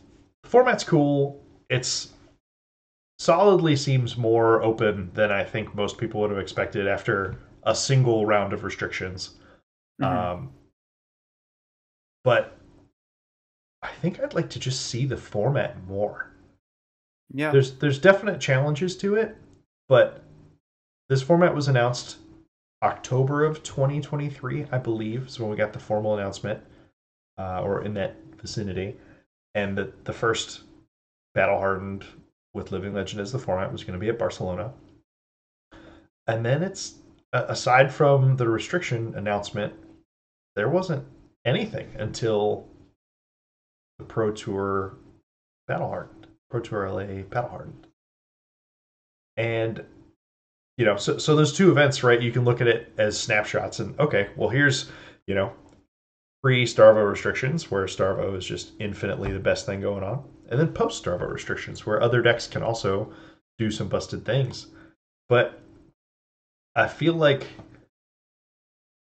the format's cool it's solidly seems more open than i think most people would have expected after a single round of restrictions Mhm. um, but I think I'd like to just see the format more. yeah. There's there's definite challenges to it, but this format was announced October of 2023, I believe, is when we got the formal announcement, uh, or in that vicinity, and the the first battle hardened with Living Legend as the format was going to be at Barcelona, and then it's aside from the restriction announcement, there wasn't anything until the Pro Tour Battle Hardened, Pro Tour LA Battle Hardened. And you know, so so those two events, right? You can look at it as snapshots, and okay, well, here's you know, pre Starvo restrictions, where Starvo is just infinitely the best thing going on, and then post Starvo restrictions, where other decks can also do some busted things. But I feel like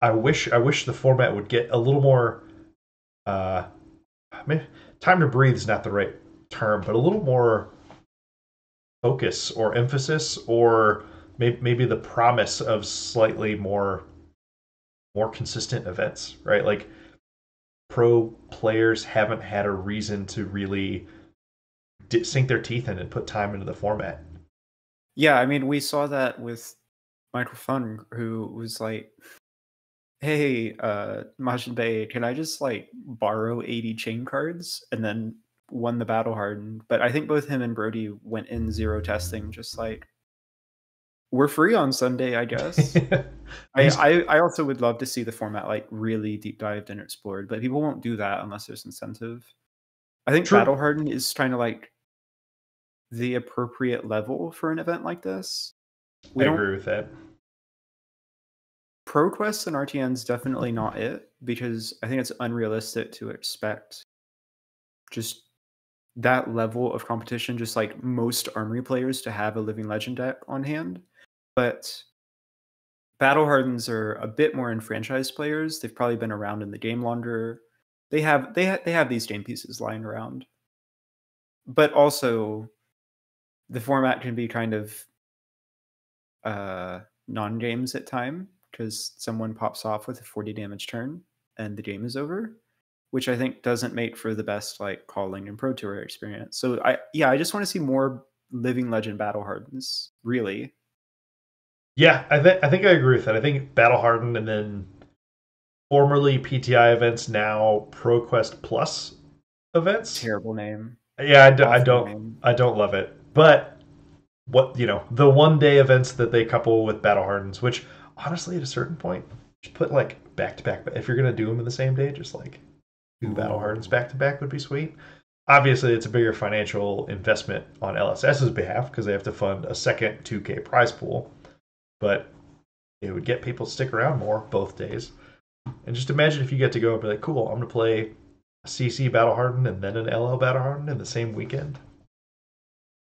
I wish I wish the format would get a little more. Uh, maybe, time to breathe is not the right term, but a little more focus or emphasis, or maybe maybe the promise of slightly more more consistent events, right? Like pro players haven't had a reason to really sink their teeth in and put time into the format. Yeah, I mean, we saw that with Michael Fung, who was like, "Hey, uh, Majin Bay, can I just like borrow eighty Chane cards?" And then won the battle hardened. But I think both him and Brody went in zero testing, just like we're free on Sunday, I guess. I, I, I also would love to see the format like really deep dived and explored, but people won't do that unless there's incentive. I think True. Battle Harden is trying to like the appropriate level for an event like this. We I agree with that. ProQuest and RTN's definitely not it because I think it's unrealistic to expect just that level of competition, just like most armory players, to have a living legend deck on hand. But battle hardens are a bit more enfranchised players. They've probably been around in the game longer. They have they ha- they have these game pieces lying around. But also the format can be kind of uh, non-games at time because someone pops off with a 40 damage turn and the game is over which i think doesn't make for the best like calling and pro tour experience. So i yeah i just want to see more living legend battle hardens really. Yeah i think i think i agree with that. I think battle hardened and then formerly pti events now proquest plus events? Terrible name. Yeah I, d- I don't name. i don't love it. But what you know, the one day events that they couple with battle hardens, which honestly, at a certain point, just put like back to back. But if you're gonna do them in the same day, just like do battle hardens back to back would be sweet. Obviously, it's a bigger financial investment on LSS's behalf because they have to fund a second 2K prize pool, but it would get people to stick around more both days. And just imagine if you get to go and be like, cool, I'm gonna play a CC battle Hardened and then an LL battle Hardened in the same weekend.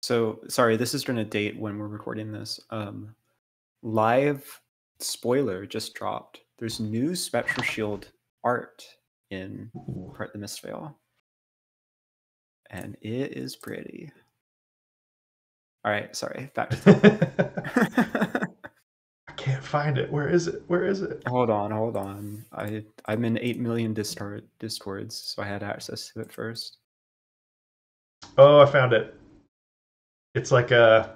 So sorry, this is going to date when we're recording this. Um, live spoiler just dropped. There's new Spectral Shield art in part the Mistveil, and it is pretty. All right, sorry. Back to I can't find it. Where is it? Where is it? Hold on, hold on. I I'm in eight million Discord discords, so I had access to it first. Oh, I found it. It's like a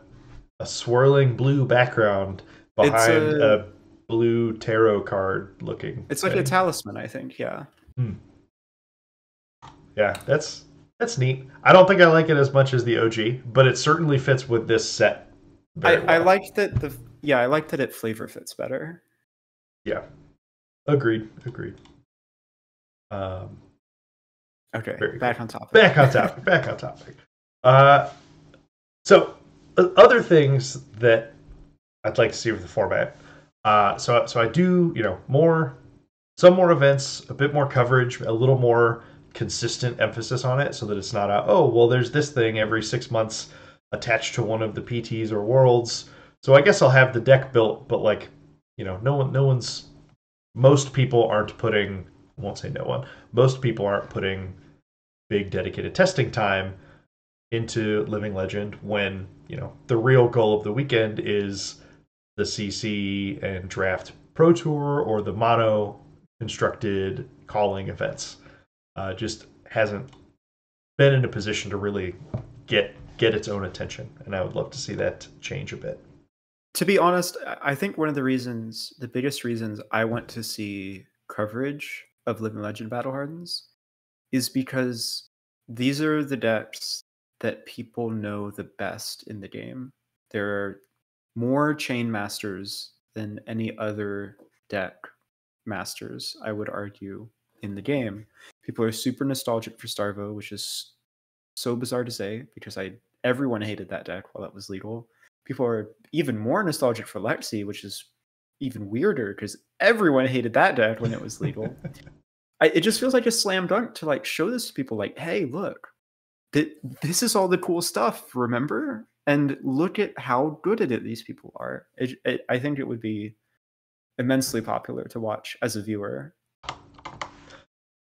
a swirling blue background behind a, a, blue tarot card looking. It's like a talisman, I think. Yeah. Hmm. Yeah, that's that's neat. I don't think I like it as much as the OG, but it certainly fits with this set. I, well. I like that the yeah, I like that it flavor fits better. Yeah. Agreed. Agreed. Um Okay. Back on topic. Back on topic. back on topic. Uh so, uh, other things that I'd like to see with the format. Uh, so, so I do, you know, more, some more events, a bit more coverage, a little more consistent emphasis on it, so that it's not a oh well, there's this thing every six months attached to one of the PTs or worlds. So I guess I'll have the deck built, but like, you know, no one, no one's, most people aren't putting, I won't say no one, most people aren't putting big dedicated testing time into Living Legend when you know the real goal of the weekend is the CC and draft Pro Tour or the mono constructed calling events. Uh, just hasn't been in a position to really get get its own attention, and I would love to see that change a bit. To be honest, I think one of the reasons, the biggest reasons I want to see coverage of Living Legend Battle Hardens is because these are the decks that people know the best in the game. There are more Chane masters than any other deck masters, I would argue. in the game. People are super nostalgic for Starvo, which is so bizarre to say because I everyone hated that deck while it was legal. People are even more nostalgic for Lexi, which is even weirder because everyone hated that deck when it was legal. I, it just feels like a slam dunk to like show this to people like, hey, look, th- this is all the cool stuff, remember? And look at how good at it these people are. It, it, I think it would be immensely popular to watch as a viewer.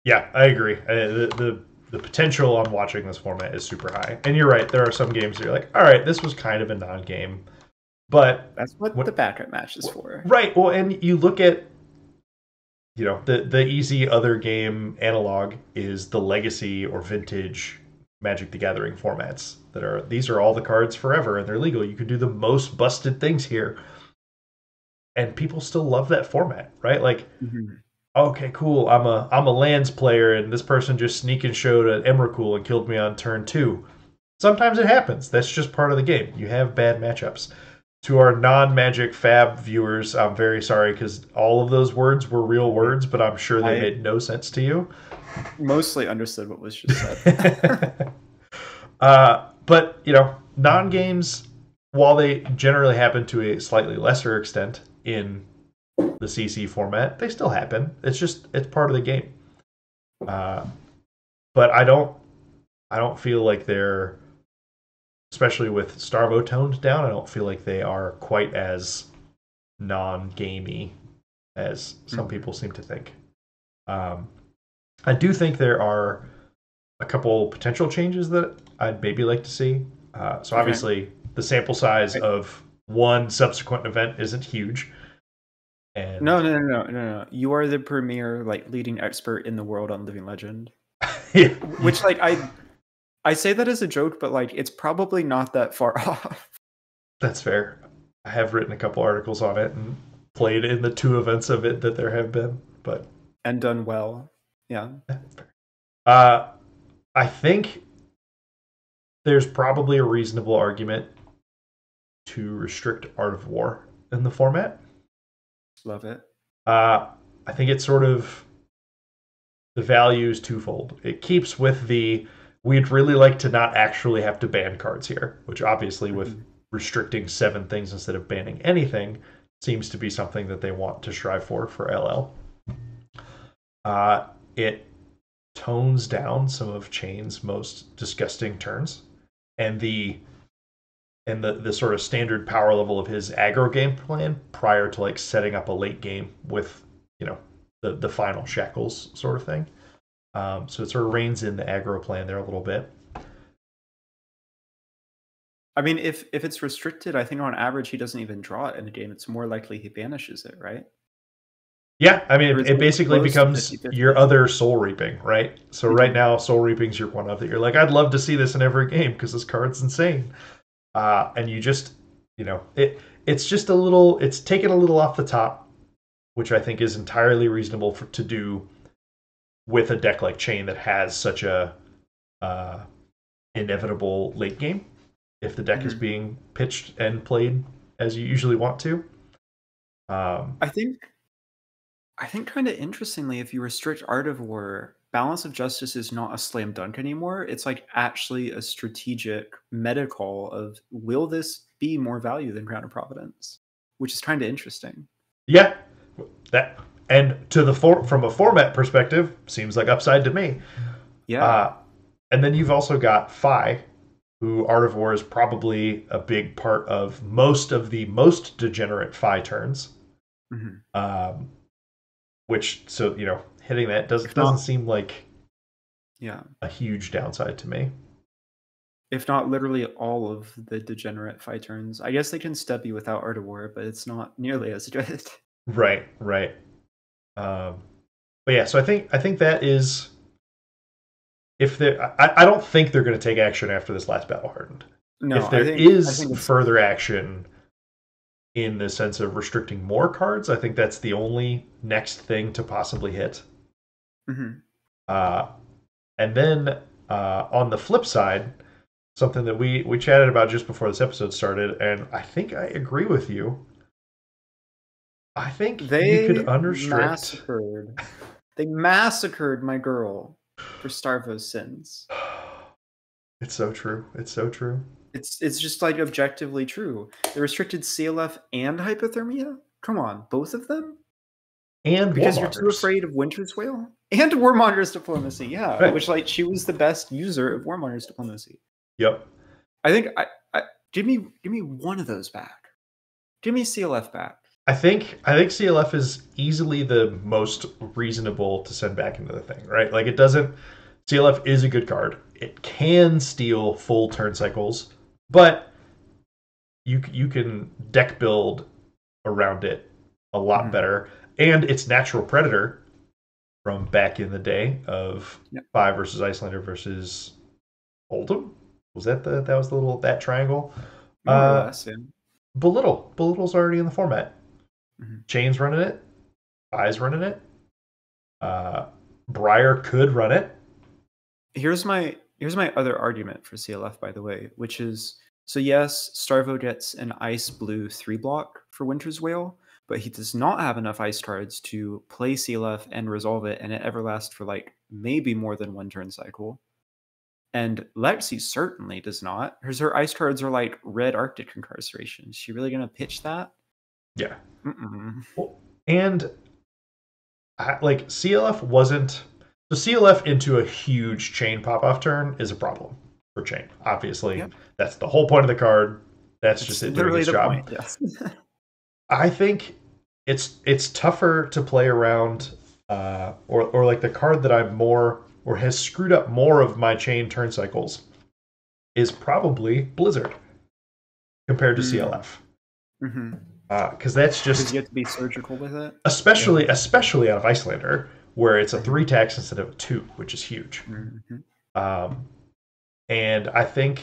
Yeah, I agree. The, the the potential on watching this format is super high. And you're right, there are some games that you're like, all right, this was kind of a non-game. But that's what, what the backup match is for. Right. Well, and you look at you know, the the easy other game analog is the legacy or vintage Magic the Gathering formats that are these are all the cards forever and they're legal. You can do the most busted things here. And people still love that format, right? Like mm-hmm okay, cool. I'm a I'm a lands player, and this person just sneak and showed an Emrakul and killed me on turn two. Sometimes it happens. That's just part of the game. You have bad matchups. To our non-magic fab viewers, I'm very sorry because all of those words were real words, but I'm sure they I made no sense to you. Mostly understood what was just said. uh, but you know, non-games, while they generally happen to a slightly lesser extent in the CC format. They still happen. It's just it's part of the game. Uh, but I don't I don't feel like they're especially with Starvo toned down. I don't feel like they are quite as non-gamey as some mm-hmm. people seem to think. Um, I do think there are a couple potential changes that I'd maybe like to see. Uh, so obviously, okay. the sample size of one subsequent event isn't huge. And no, no, no, no, no, You are the premier, like, leading expert in the world on Living Legend. yeah. Which, like, I, I say that as a joke, but like, it's probably not that far off. That's fair. I have written a couple articles on it and played in the two events of it that there have been, but and done well. Yeah. Uh, I think there's probably a reasonable argument to restrict Art of War in the format. Love it. Uh, I think it's sort of the value is twofold. It keeps with the we'd really like to not actually have to ban cards here, which obviously mm-hmm. with restricting seven things instead of banning anything seems to be something that they want to strive for for LL. Uh, it tones down some of Chane's most disgusting turns, and the and the, the sort of standard power level of his aggro game plan prior to like setting up a late game with you know the the final shackles sort of thing. Um, so it sort of reins in the aggro plan there a little bit. I mean, if if it's restricted, I think on average he doesn't even draw it in a game. It's more likely he banishes it, right? Yeah, I mean, it, it basically becomes 50 -50. your other soul reaping, right? So mm-hmm. right now, soul reaping's your one of that. You're like, I'd love to see this in every game because this card's insane uh, and you just you know it it's just a little it's taken a little off the top which i think is entirely reasonable for, to do with a deck like Chane that has such a uh, inevitable late game if the deck mm-hmm. is being pitched and played as you usually want to um, i think i think kind of interestingly if you restrict art of war balance of justice is not a slam dunk anymore. It's like actually a strategic meta call of will this be more value than Crown of Providence, which is kind of interesting. Yeah, that and to the for, from a format perspective seems like upside to me. Yeah, uh, and then you've also got Fai, who Art of War is probably a big part of most of the most degenerate Fai turns. Mm-hmm. Um, which so you know hitting that doesn't doesn't seem like yeah a huge downside to me. If not literally all of the degenerate Fai turns, I guess they can step you without Art of War, but it's not nearly as good. Right, right. Um, but yeah, so I think I think that is if they I, I don't think they're going to take action after this last battle hardened. No, if there think, is further action in the sense of restricting more cards, I think that's the only next thing to possibly hit. Mm-hmm. Uh, and then uh, on the flip side, something that we we chatted about just before this episode started, and I think I agree with you. I think they you could unrestrict. They massacred my girl for Starvo's sins. It's so true. It's so true. It's it's just like objectively true. The restricted CLF and hypothermia. Come on, both of them. And Because you're too afraid of Winter's Wail and Warmonger's diplomacy. Yeah, Right. which like she was the best user of Warmonger's diplomacy. Yep. I think I, I give me give me one of those back. Give me CLF back. I think I think CLF is easily the most reasonable to send back into the thing, right? Like it doesn't CLF is a good card. It can steal full turn cycles, but you you can deck build around it a lot Mhm. better. And its natural predator from back in the day of Yep. Fai versus Iyslander versus Oldhim. Was that the that was the little that triangle? More Uh, or less, yeah. Belittle. Belittle's already in the format. Mhm. Chane's running it. Eye's running it. Uh, Briar could run it. Here's my here's my other argument for CLF, by the way, which is so yes, Starvo gets an ice blue three block for Winter's Wail, but he does not have enough ice cards to play CLF and resolve it, and it ever lasts for like maybe more than one turn cycle. And Lexi certainly does not. Hers her ice cards are like red Arctic incarceration. Is she really gonna pitch that? Yeah. Mm-mm. And like CLF wasn't so CLF into a huge Chane pop off turn is a problem Chane. Obviously, Yep. that's the whole point of the card. That's just it doing its the job. point. Yes. I think it's it's tougher to play around, uh, or or like the card that I'm more or has screwed up more of my Chane turn cycles is probably Blizzard compared to Hmm. CLF, mm-hmm. because that's just you have to be surgical with it. especially especially out of Iyslander where it's a Mhm. three tax instead of a two, which is huge. Mm-hmm. Um, and I think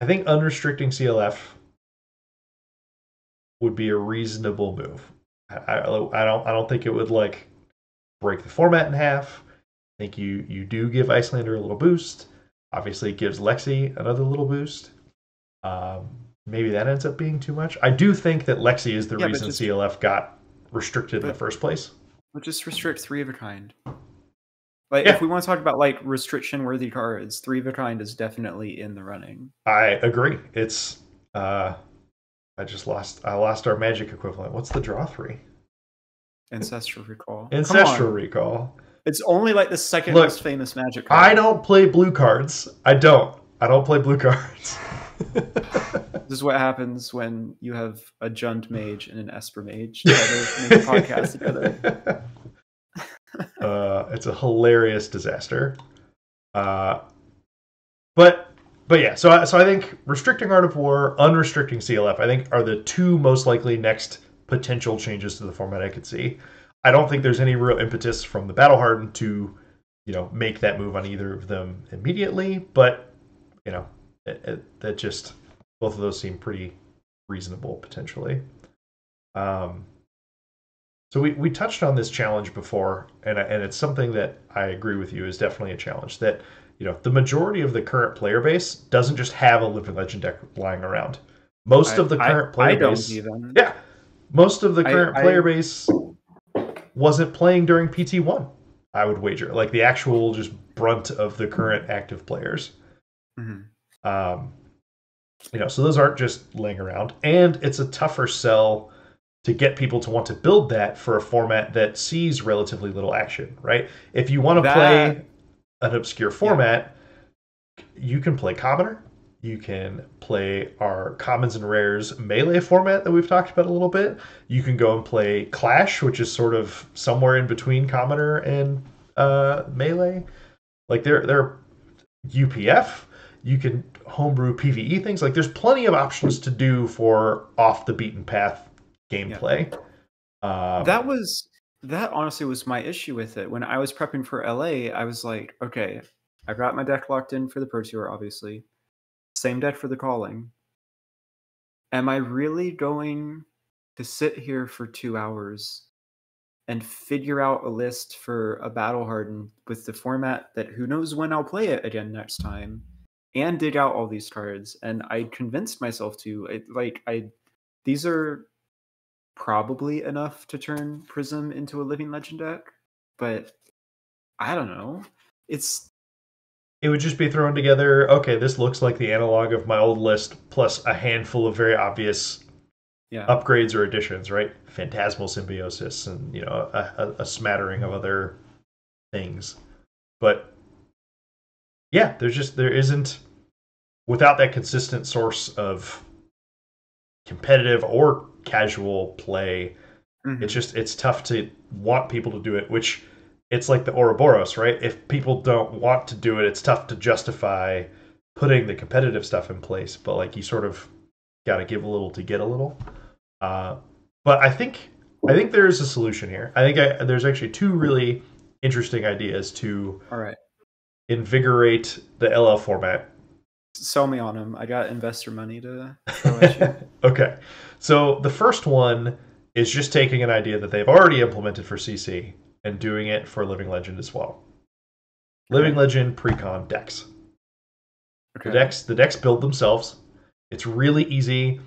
I think unrestricting CLF would be a reasonable move. I, I, I don't I don't think it would like break the format in half. I think you you do give Iyslander a little boost. Obviously, it gives Lexi another little boost. Um, maybe that ends up being too much. I do think that Lexi is the Yeah, reason just- CLF got restricted in the first place. We'll just restrict three of a kind. Like Yeah. if we want to talk about like restriction worthy cards, three of a kind is definitely in the running. I agree. It's uh I just lost I lost our magic equivalent. What's the draw three? Ancestral recall. Ancestral recall. It's only like the second Look, most famous magic card. I don't play blue cards. I don't. I don't play blue cards. This is what happens when you have a Jund mage and an Esper mage together make a podcast together. uh, it's a hilarious disaster. Uh, but but yeah, so I, so I think restricting Art of War, unrestricting CLF, I think are the two most likely next potential changes to the format I could see. I don't think there's any real impetus from the Battle Hardened to, you know, make that move on either of them immediately. But you know, that just both of those seem pretty reasonable potentially. Um, so we, we touched on this challenge before, and I- and it's something that I agree with you is definitely a challenge. That you know the majority of the current player base doesn't just have a living legend deck lying around. Most I- of the current player I don't base, yeah, most of the current player base wasn't playing during PT one. I would wager, like the actual just brunt of the current active players. Mhm. Um, you know, so those aren't just laying around, and it's a tougher sell to get people to want to build that for a format that sees relatively little action, right? If you want to That- play an obscure format, you can play Commoner. You can play our commons and rares melee format that we've talked about a little bit. You can go and play Clash, which is sort of somewhere in between Commoner and uh, melee. Like they're they're UPF. You can homebrew PVE things. Like there's plenty of options to do for off the beaten path gameplay. Um, that was that honestly was my issue with it. When i was prepping for la i was like okay i got my deck locked in for the pro tour obviously. Same deck for the calling. Am i really going to sit here for two hours and figure out a list for a battle hardened with the format that who knows when i'll play it again next time and dig out all these cards? And i convinced myself to it like i these are probably enough to turn Prism into a living legend deck. but I don't know. It's it would just be thrown together. Okay, this looks like the analog of my old list, plus a handful of very obvious yeah. upgrades or additions, right? Phantasmal symbiosis and you know a, a, a smattering of other things, but yeah, there's just there isn't without that consistent source of competitive or casual play. Mhm. It's just it's tough to want people to do it, which it's like the Ouroboros, right? If people don't want to do it, it's tough to justify putting the competitive stuff in place. But like you sort of got to give a little to get a little. Uh, but I think I think there is a solution here. I think I, there's actually two really interesting ideas to all right. invigorate the LL format. Sell me on them. I got investor money to throw at you. okay, so the first one is just taking an idea that they've already implemented for CC and doing it for Living Legend as well. Living Legend precon decks. Okay. The decks the decks build themselves. It's really easy.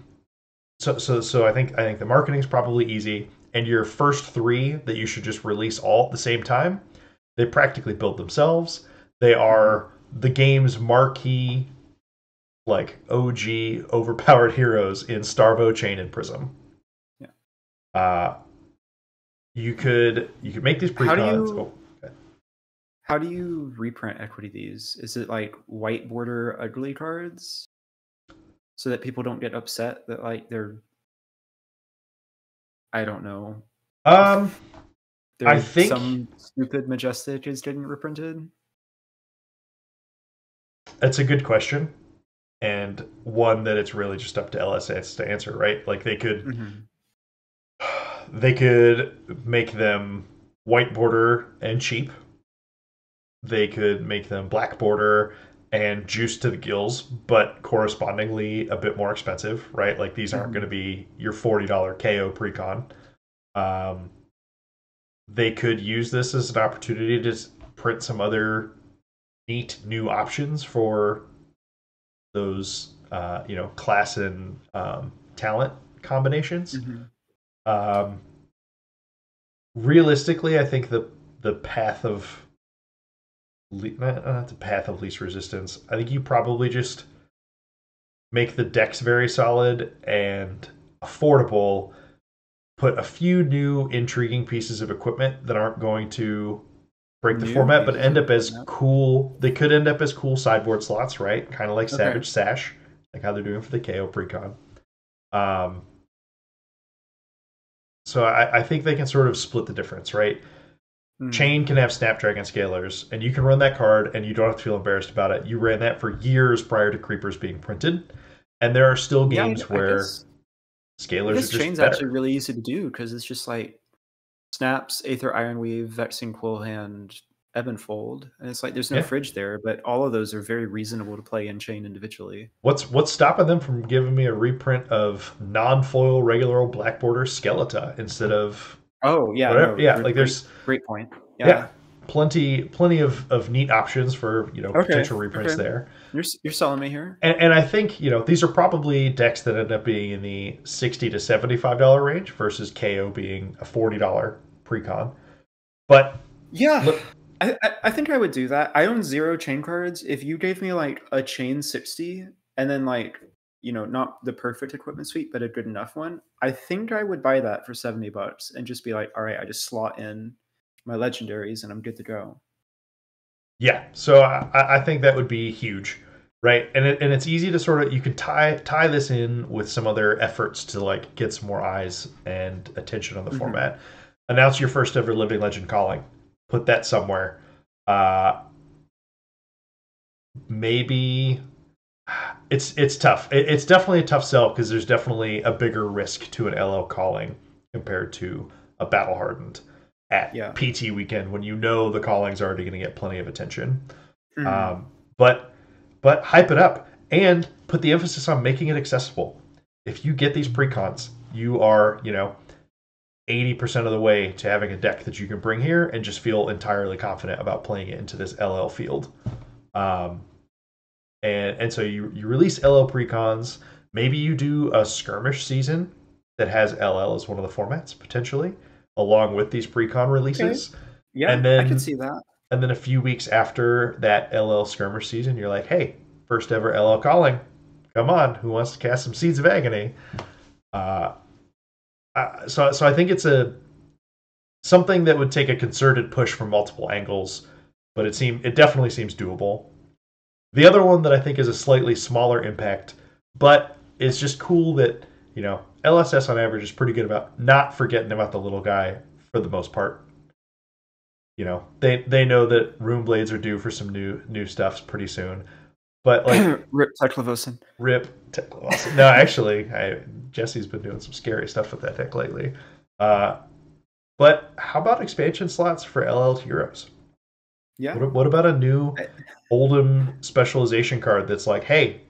So so so I think I think the marketing's probably easy. And your first three that you should just release all at the same time, they practically build themselves. They are mm-hmm. the game's marquee, like OG overpowered heroes in Starvo, Chane, and Prism. Yeah. Uh you could you could make these How do precons. you- oh, How do you reprint equity these? Is it like white border ugly cards? So that people don't get upset that like they're I don't know. um I think- some stupid majestic is getting reprinted. That's a good question, and one that it's really just up to LSS to answer, right? Like they could Mhm. they could make them white border and cheap. They could make them black border and juice to the gills, but correspondingly a bit more expensive, right? Like these aren't Mhm. going to be your forty dollar KO precon. Um, they could use this as an opportunity to print some other neat new options for those, uh, you know, class and um, talent combinations. Mhm. Um, realistically, I think the the path of le- not, not the path of least resistance. I think you probably just make the decks very solid and affordable. Put a few new intriguing pieces of equipment that aren't going to break the New format, but end up as cool. They could end up as cool sideboard slots, right? Kind of like Okay. Savage Sash, like how they're doing for the KO precon. Um, so I, I think they can sort of split the difference, right? Mhm. Chane can have Snapdragon scalers, and you can run that card, and you don't have to feel embarrassed about it. You ran that for years prior to Creepers being printed, and there are still Yeah, I- games I where guess- scalers This chain's better. actually really easy to do because it's just like snaps, Aether Ironweave, Vexing Quill Hand, Ebonfold, and it's like there's no Yeah. fridge there, but all of those are very reasonable to play in Chane individually. What's what's stopping them from giving me a reprint of non-foil regular old black border Skeletor instead of Oh yeah, no, yeah, great- like there's great point. yeah. Yeah, plenty plenty of, of neat options for you know Okay, potential reprints okay. there. you're you're selling me here. And, and I think you know these are probably decks that end up being in the sixty to seventy five dollar range versus KO being a forty dollar precon. But Yeah, Look- I, I I think I would do that. I own zero Chane cards. If you gave me like a Chane sixty and then like you know not the perfect equipment suite, but a good enough one, I think I would buy that for seventy bucks and just be like, all right, I just slot in my legendaries and I'm good to go. yeah, so I, I think that would be huge, right? And it, and it's easy to sort of you could tie tie this in with some other efforts to like get some more eyes and attention on the Mhm. format. Announce your first ever Living Legend calling. Put that somewhere. Uh, maybe it's it's tough. It, it's definitely a tough sell because there's definitely a bigger risk to an LL calling compared to a battle hardened at Yeah. PT weekend when you know the calling's already going to get plenty of attention. Mhm. Um, but but hype it up and put the emphasis on making it accessible. If you get these precons, you are you know. 80% of the way to having a deck that you can bring here and just feel entirely confident about playing it into this LL field. Um, and and so you you release LL precons. Maybe you do a skirmish season that has LL as one of the formats potentially, along with these precon releases. Yeah, And then- I can see that. and then a few weeks after that LL skirmish season, you're like, hey, first ever LL calling. Come on, who wants to cast some Seeds of Agony? Uh, uh, so, so I think it's a something that would take a concerted push from multiple angles, but it seem it definitely seems doable. The other one that I think is a slightly smaller impact, but it's just cool that you know LSS on average is pretty good about not forgetting about the little guy for the most part you know they they know that Runeblades are due for some new new stuffs pretty soon but like Rip Teklovossen. rip Tekla- no actually I, jesse's been doing some scary stuff with that deck lately uh but how about expansion slots for ll heroes Yeah. what, what about a new Oldhim specialization card that's like hey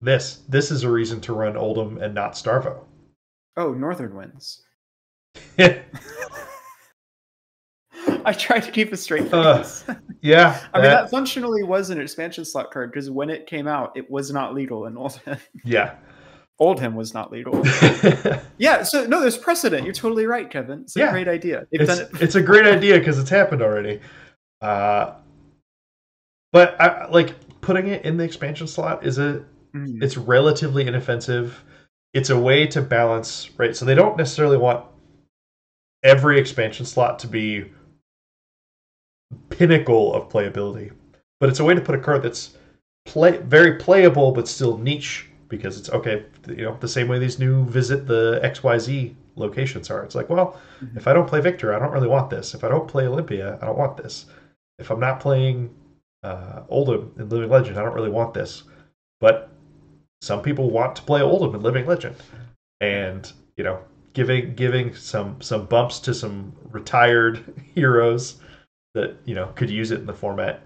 this this is a reason to run Oldhim and not starvo Oh, Northern Winds. I tried to keep a straight Uh, face. yeah I mean, that- that functionally was an expansion slot card because when it came out, it was not legal in Oldhim. yeah Oldhim was not legal. yeah, so no, there's precedent. You're totally right, Kevin. It's a Yeah. great idea. They've it's, it. it's a great idea because it's happened already. Uh, but I, like putting it in the expansion slot is a Mm. it's relatively inoffensive. It's a way to balance right. So they don't necessarily want every expansion slot to be pinnacle of playability, but it's a way to put a card that's play very playable but still niche because it's okay. You know the same way these new visit the X Y Z locations are. It's like well Mhm. if I don't play Victor, I don't really want this. If I don't play Olympia, I don't want this. If I'm not playing uh, Oldhim in Living Legend, I don't really want this. But some people want to play Oldhim in Living Legend, and you know, giving giving some some bumps to some retired heroes that you know could use it in the format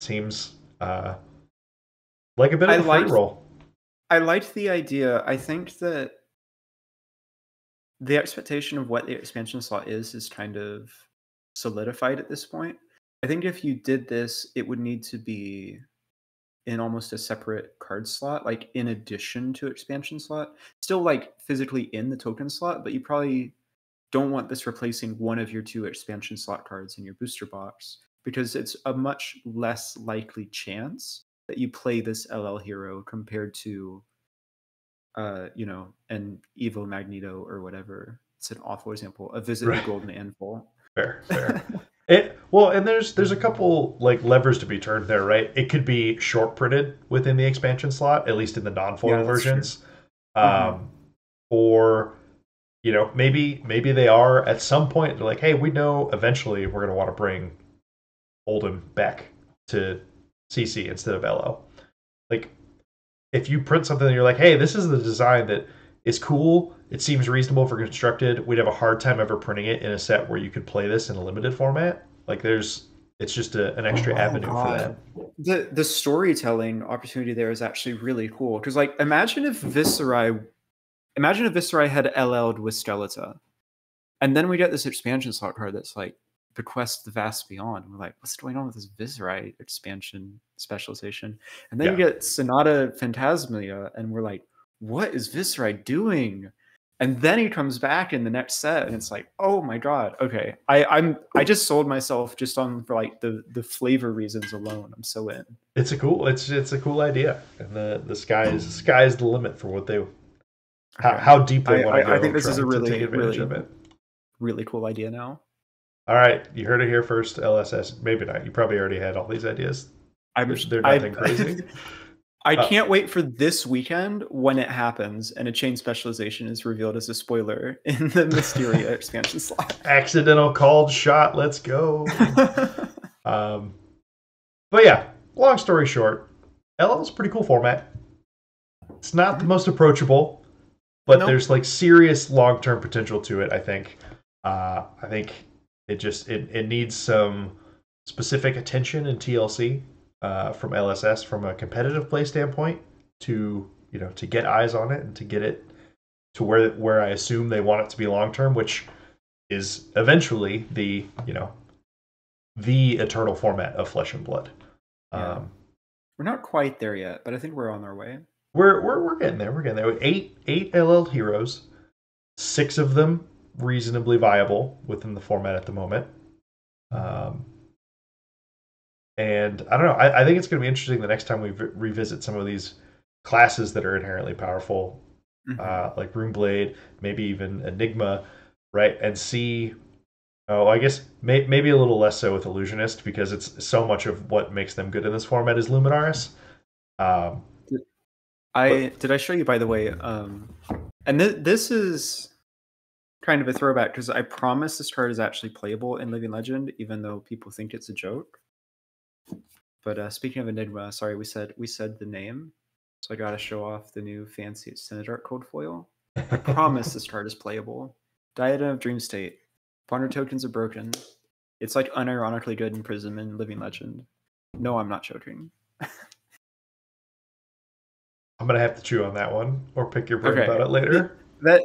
seems uh, like a bit of I a free like- roll. I liked the idea. I think that the expectation of what the expansion slot is is kind of solidified at this point. I think if you did this, it would need to be in almost a separate card slot, like in addition to expansion slot. Still like physically in the token slot, but you probably don't want this replacing one of your two expansion slot cards in your booster box because it's a much less likely chance that you play this LL hero compared to uh, you know, an Evo Magneto or whatever. It's an awful example. A visit Right. Golden Anvil. Fair, fair. It well, and there's there's a couple like levers to be turned there, right? It could be short printed within the expansion slot, at least in the non-foil Yeah, that's true. versions, Mhm. um, or you know maybe maybe they are at some point. They're like, hey, we know eventually we're going to want to bring Oldhim back to CC instead of LO. Like, if you print something and you're like, hey, this is the design that is cool. It seems reasonable for constructed. We'd have a hard time ever printing it in a set where you could play this in a limited format. Like, there's, it's just a, an extra Oh, avenue for that. The the storytelling opportunity there is actually really cool. Because like imagine if Viserai imagine if Viserai had LL'd with Skeletor. And then we get this expansion slot card that's like the quest the vast beyond. And we're like, what's going on with this Viserai expansion specialization? And then you get Sonata Phantasmia, and we're like, what is Viserai doing? And then he comes back in the next set, and it's like, oh my god, okay. I, I'm I just sold myself just on for like the the flavor reasons alone. I'm so in. It's a cool, it's it's a cool idea, and the the sky is the sky is the limit for what they how, Okay. how deep they I- want to I- go. I think this is a to really, take advantage really- of it. Really cool idea now. All right, you heard it here first. LSS, maybe not. You probably already had all these ideas. I'm They're- they're I- crazy. I Uh, can't wait for this weekend when it happens and a Chane specialization is revealed as a spoiler in the Mysteria expansion slot. Accidental called shot. Let's go. Um, but yeah, long story short, LL is a pretty cool format. It's not the most approachable, but Nope. there's like serious long term potential to it. I think. Uh, I think it just it, it needs some specific attention in TLC uh, from LSS from a competitive play standpoint to you know to get eyes on it and to get it to where where I assume they want it to be long term, which is eventually the you know the eternal format of Flesh and Blood. Yeah. Um, we're not quite there yet, but I think we're on our way. We're we're we're getting there. We're getting there. Eight eight LL heroes, six of them reasonably viable within the format at the moment. Um, and I don't know. I, I think it's going to be interesting the next time we v- revisit some of these classes that are inherently powerful, Mhm. uh, like Runeblade, maybe even Enigma, right? And see. Oh, I guess may, maybe a little less so with Illusionist because it's so much of what makes them good in this format is Luminaris. Um, I did I show you by the way, um, and th- this is kind of a throwback because I promise this card is actually playable in Living Legend, even though people think it's a joke. But uh, speaking of Enigma, sorry, we said we said the name, so I got to show off the new fancy Cinedark code foil. I promise this card is playable. Diadem of Dream State. Ponder tokens are broken. It's like unironically good in Prism and Living Legend. No, I'm not joking. I'm gonna have to chew on that one or pick your brain Okay. about it later. That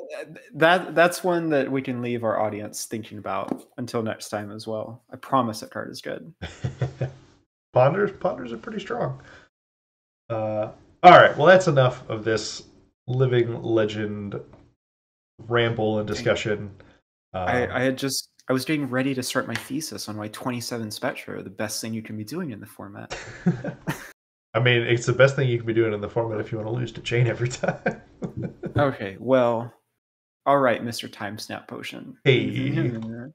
that that's one that we can leave our audience thinking about until next time as well. I promise that card is good. ponders ponders are pretty strong. Uh, all right, well that's enough of this living legend ramble and discussion. Um, I, I had just I was getting ready to start my thesis on why 27 Spectre are the best thing you can be doing in the format. I mean, it's the best thing you can be doing in the format if you want to lose to Chane every time. Okay, well, all right, Mr. Time Snap Potion. Hey.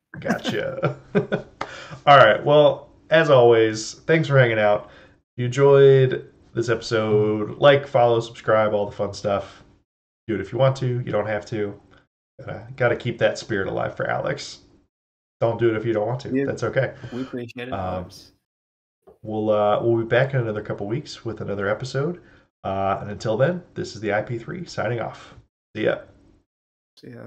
Gotcha. All right. Well, as always, thanks for hanging out. If you enjoyed this episode, like, follow, subscribe, all the fun stuff. Do it if you want to. You don't have to. Gotta, gotta keep that spirit alive for Alex. Don't do it if you don't want to. Yeah. That's okay. We appreciate it. Um. We'll uh, we'll be back in another couple weeks with another episode. Uh, and until then, this is the IP3 signing off. See ya. See ya.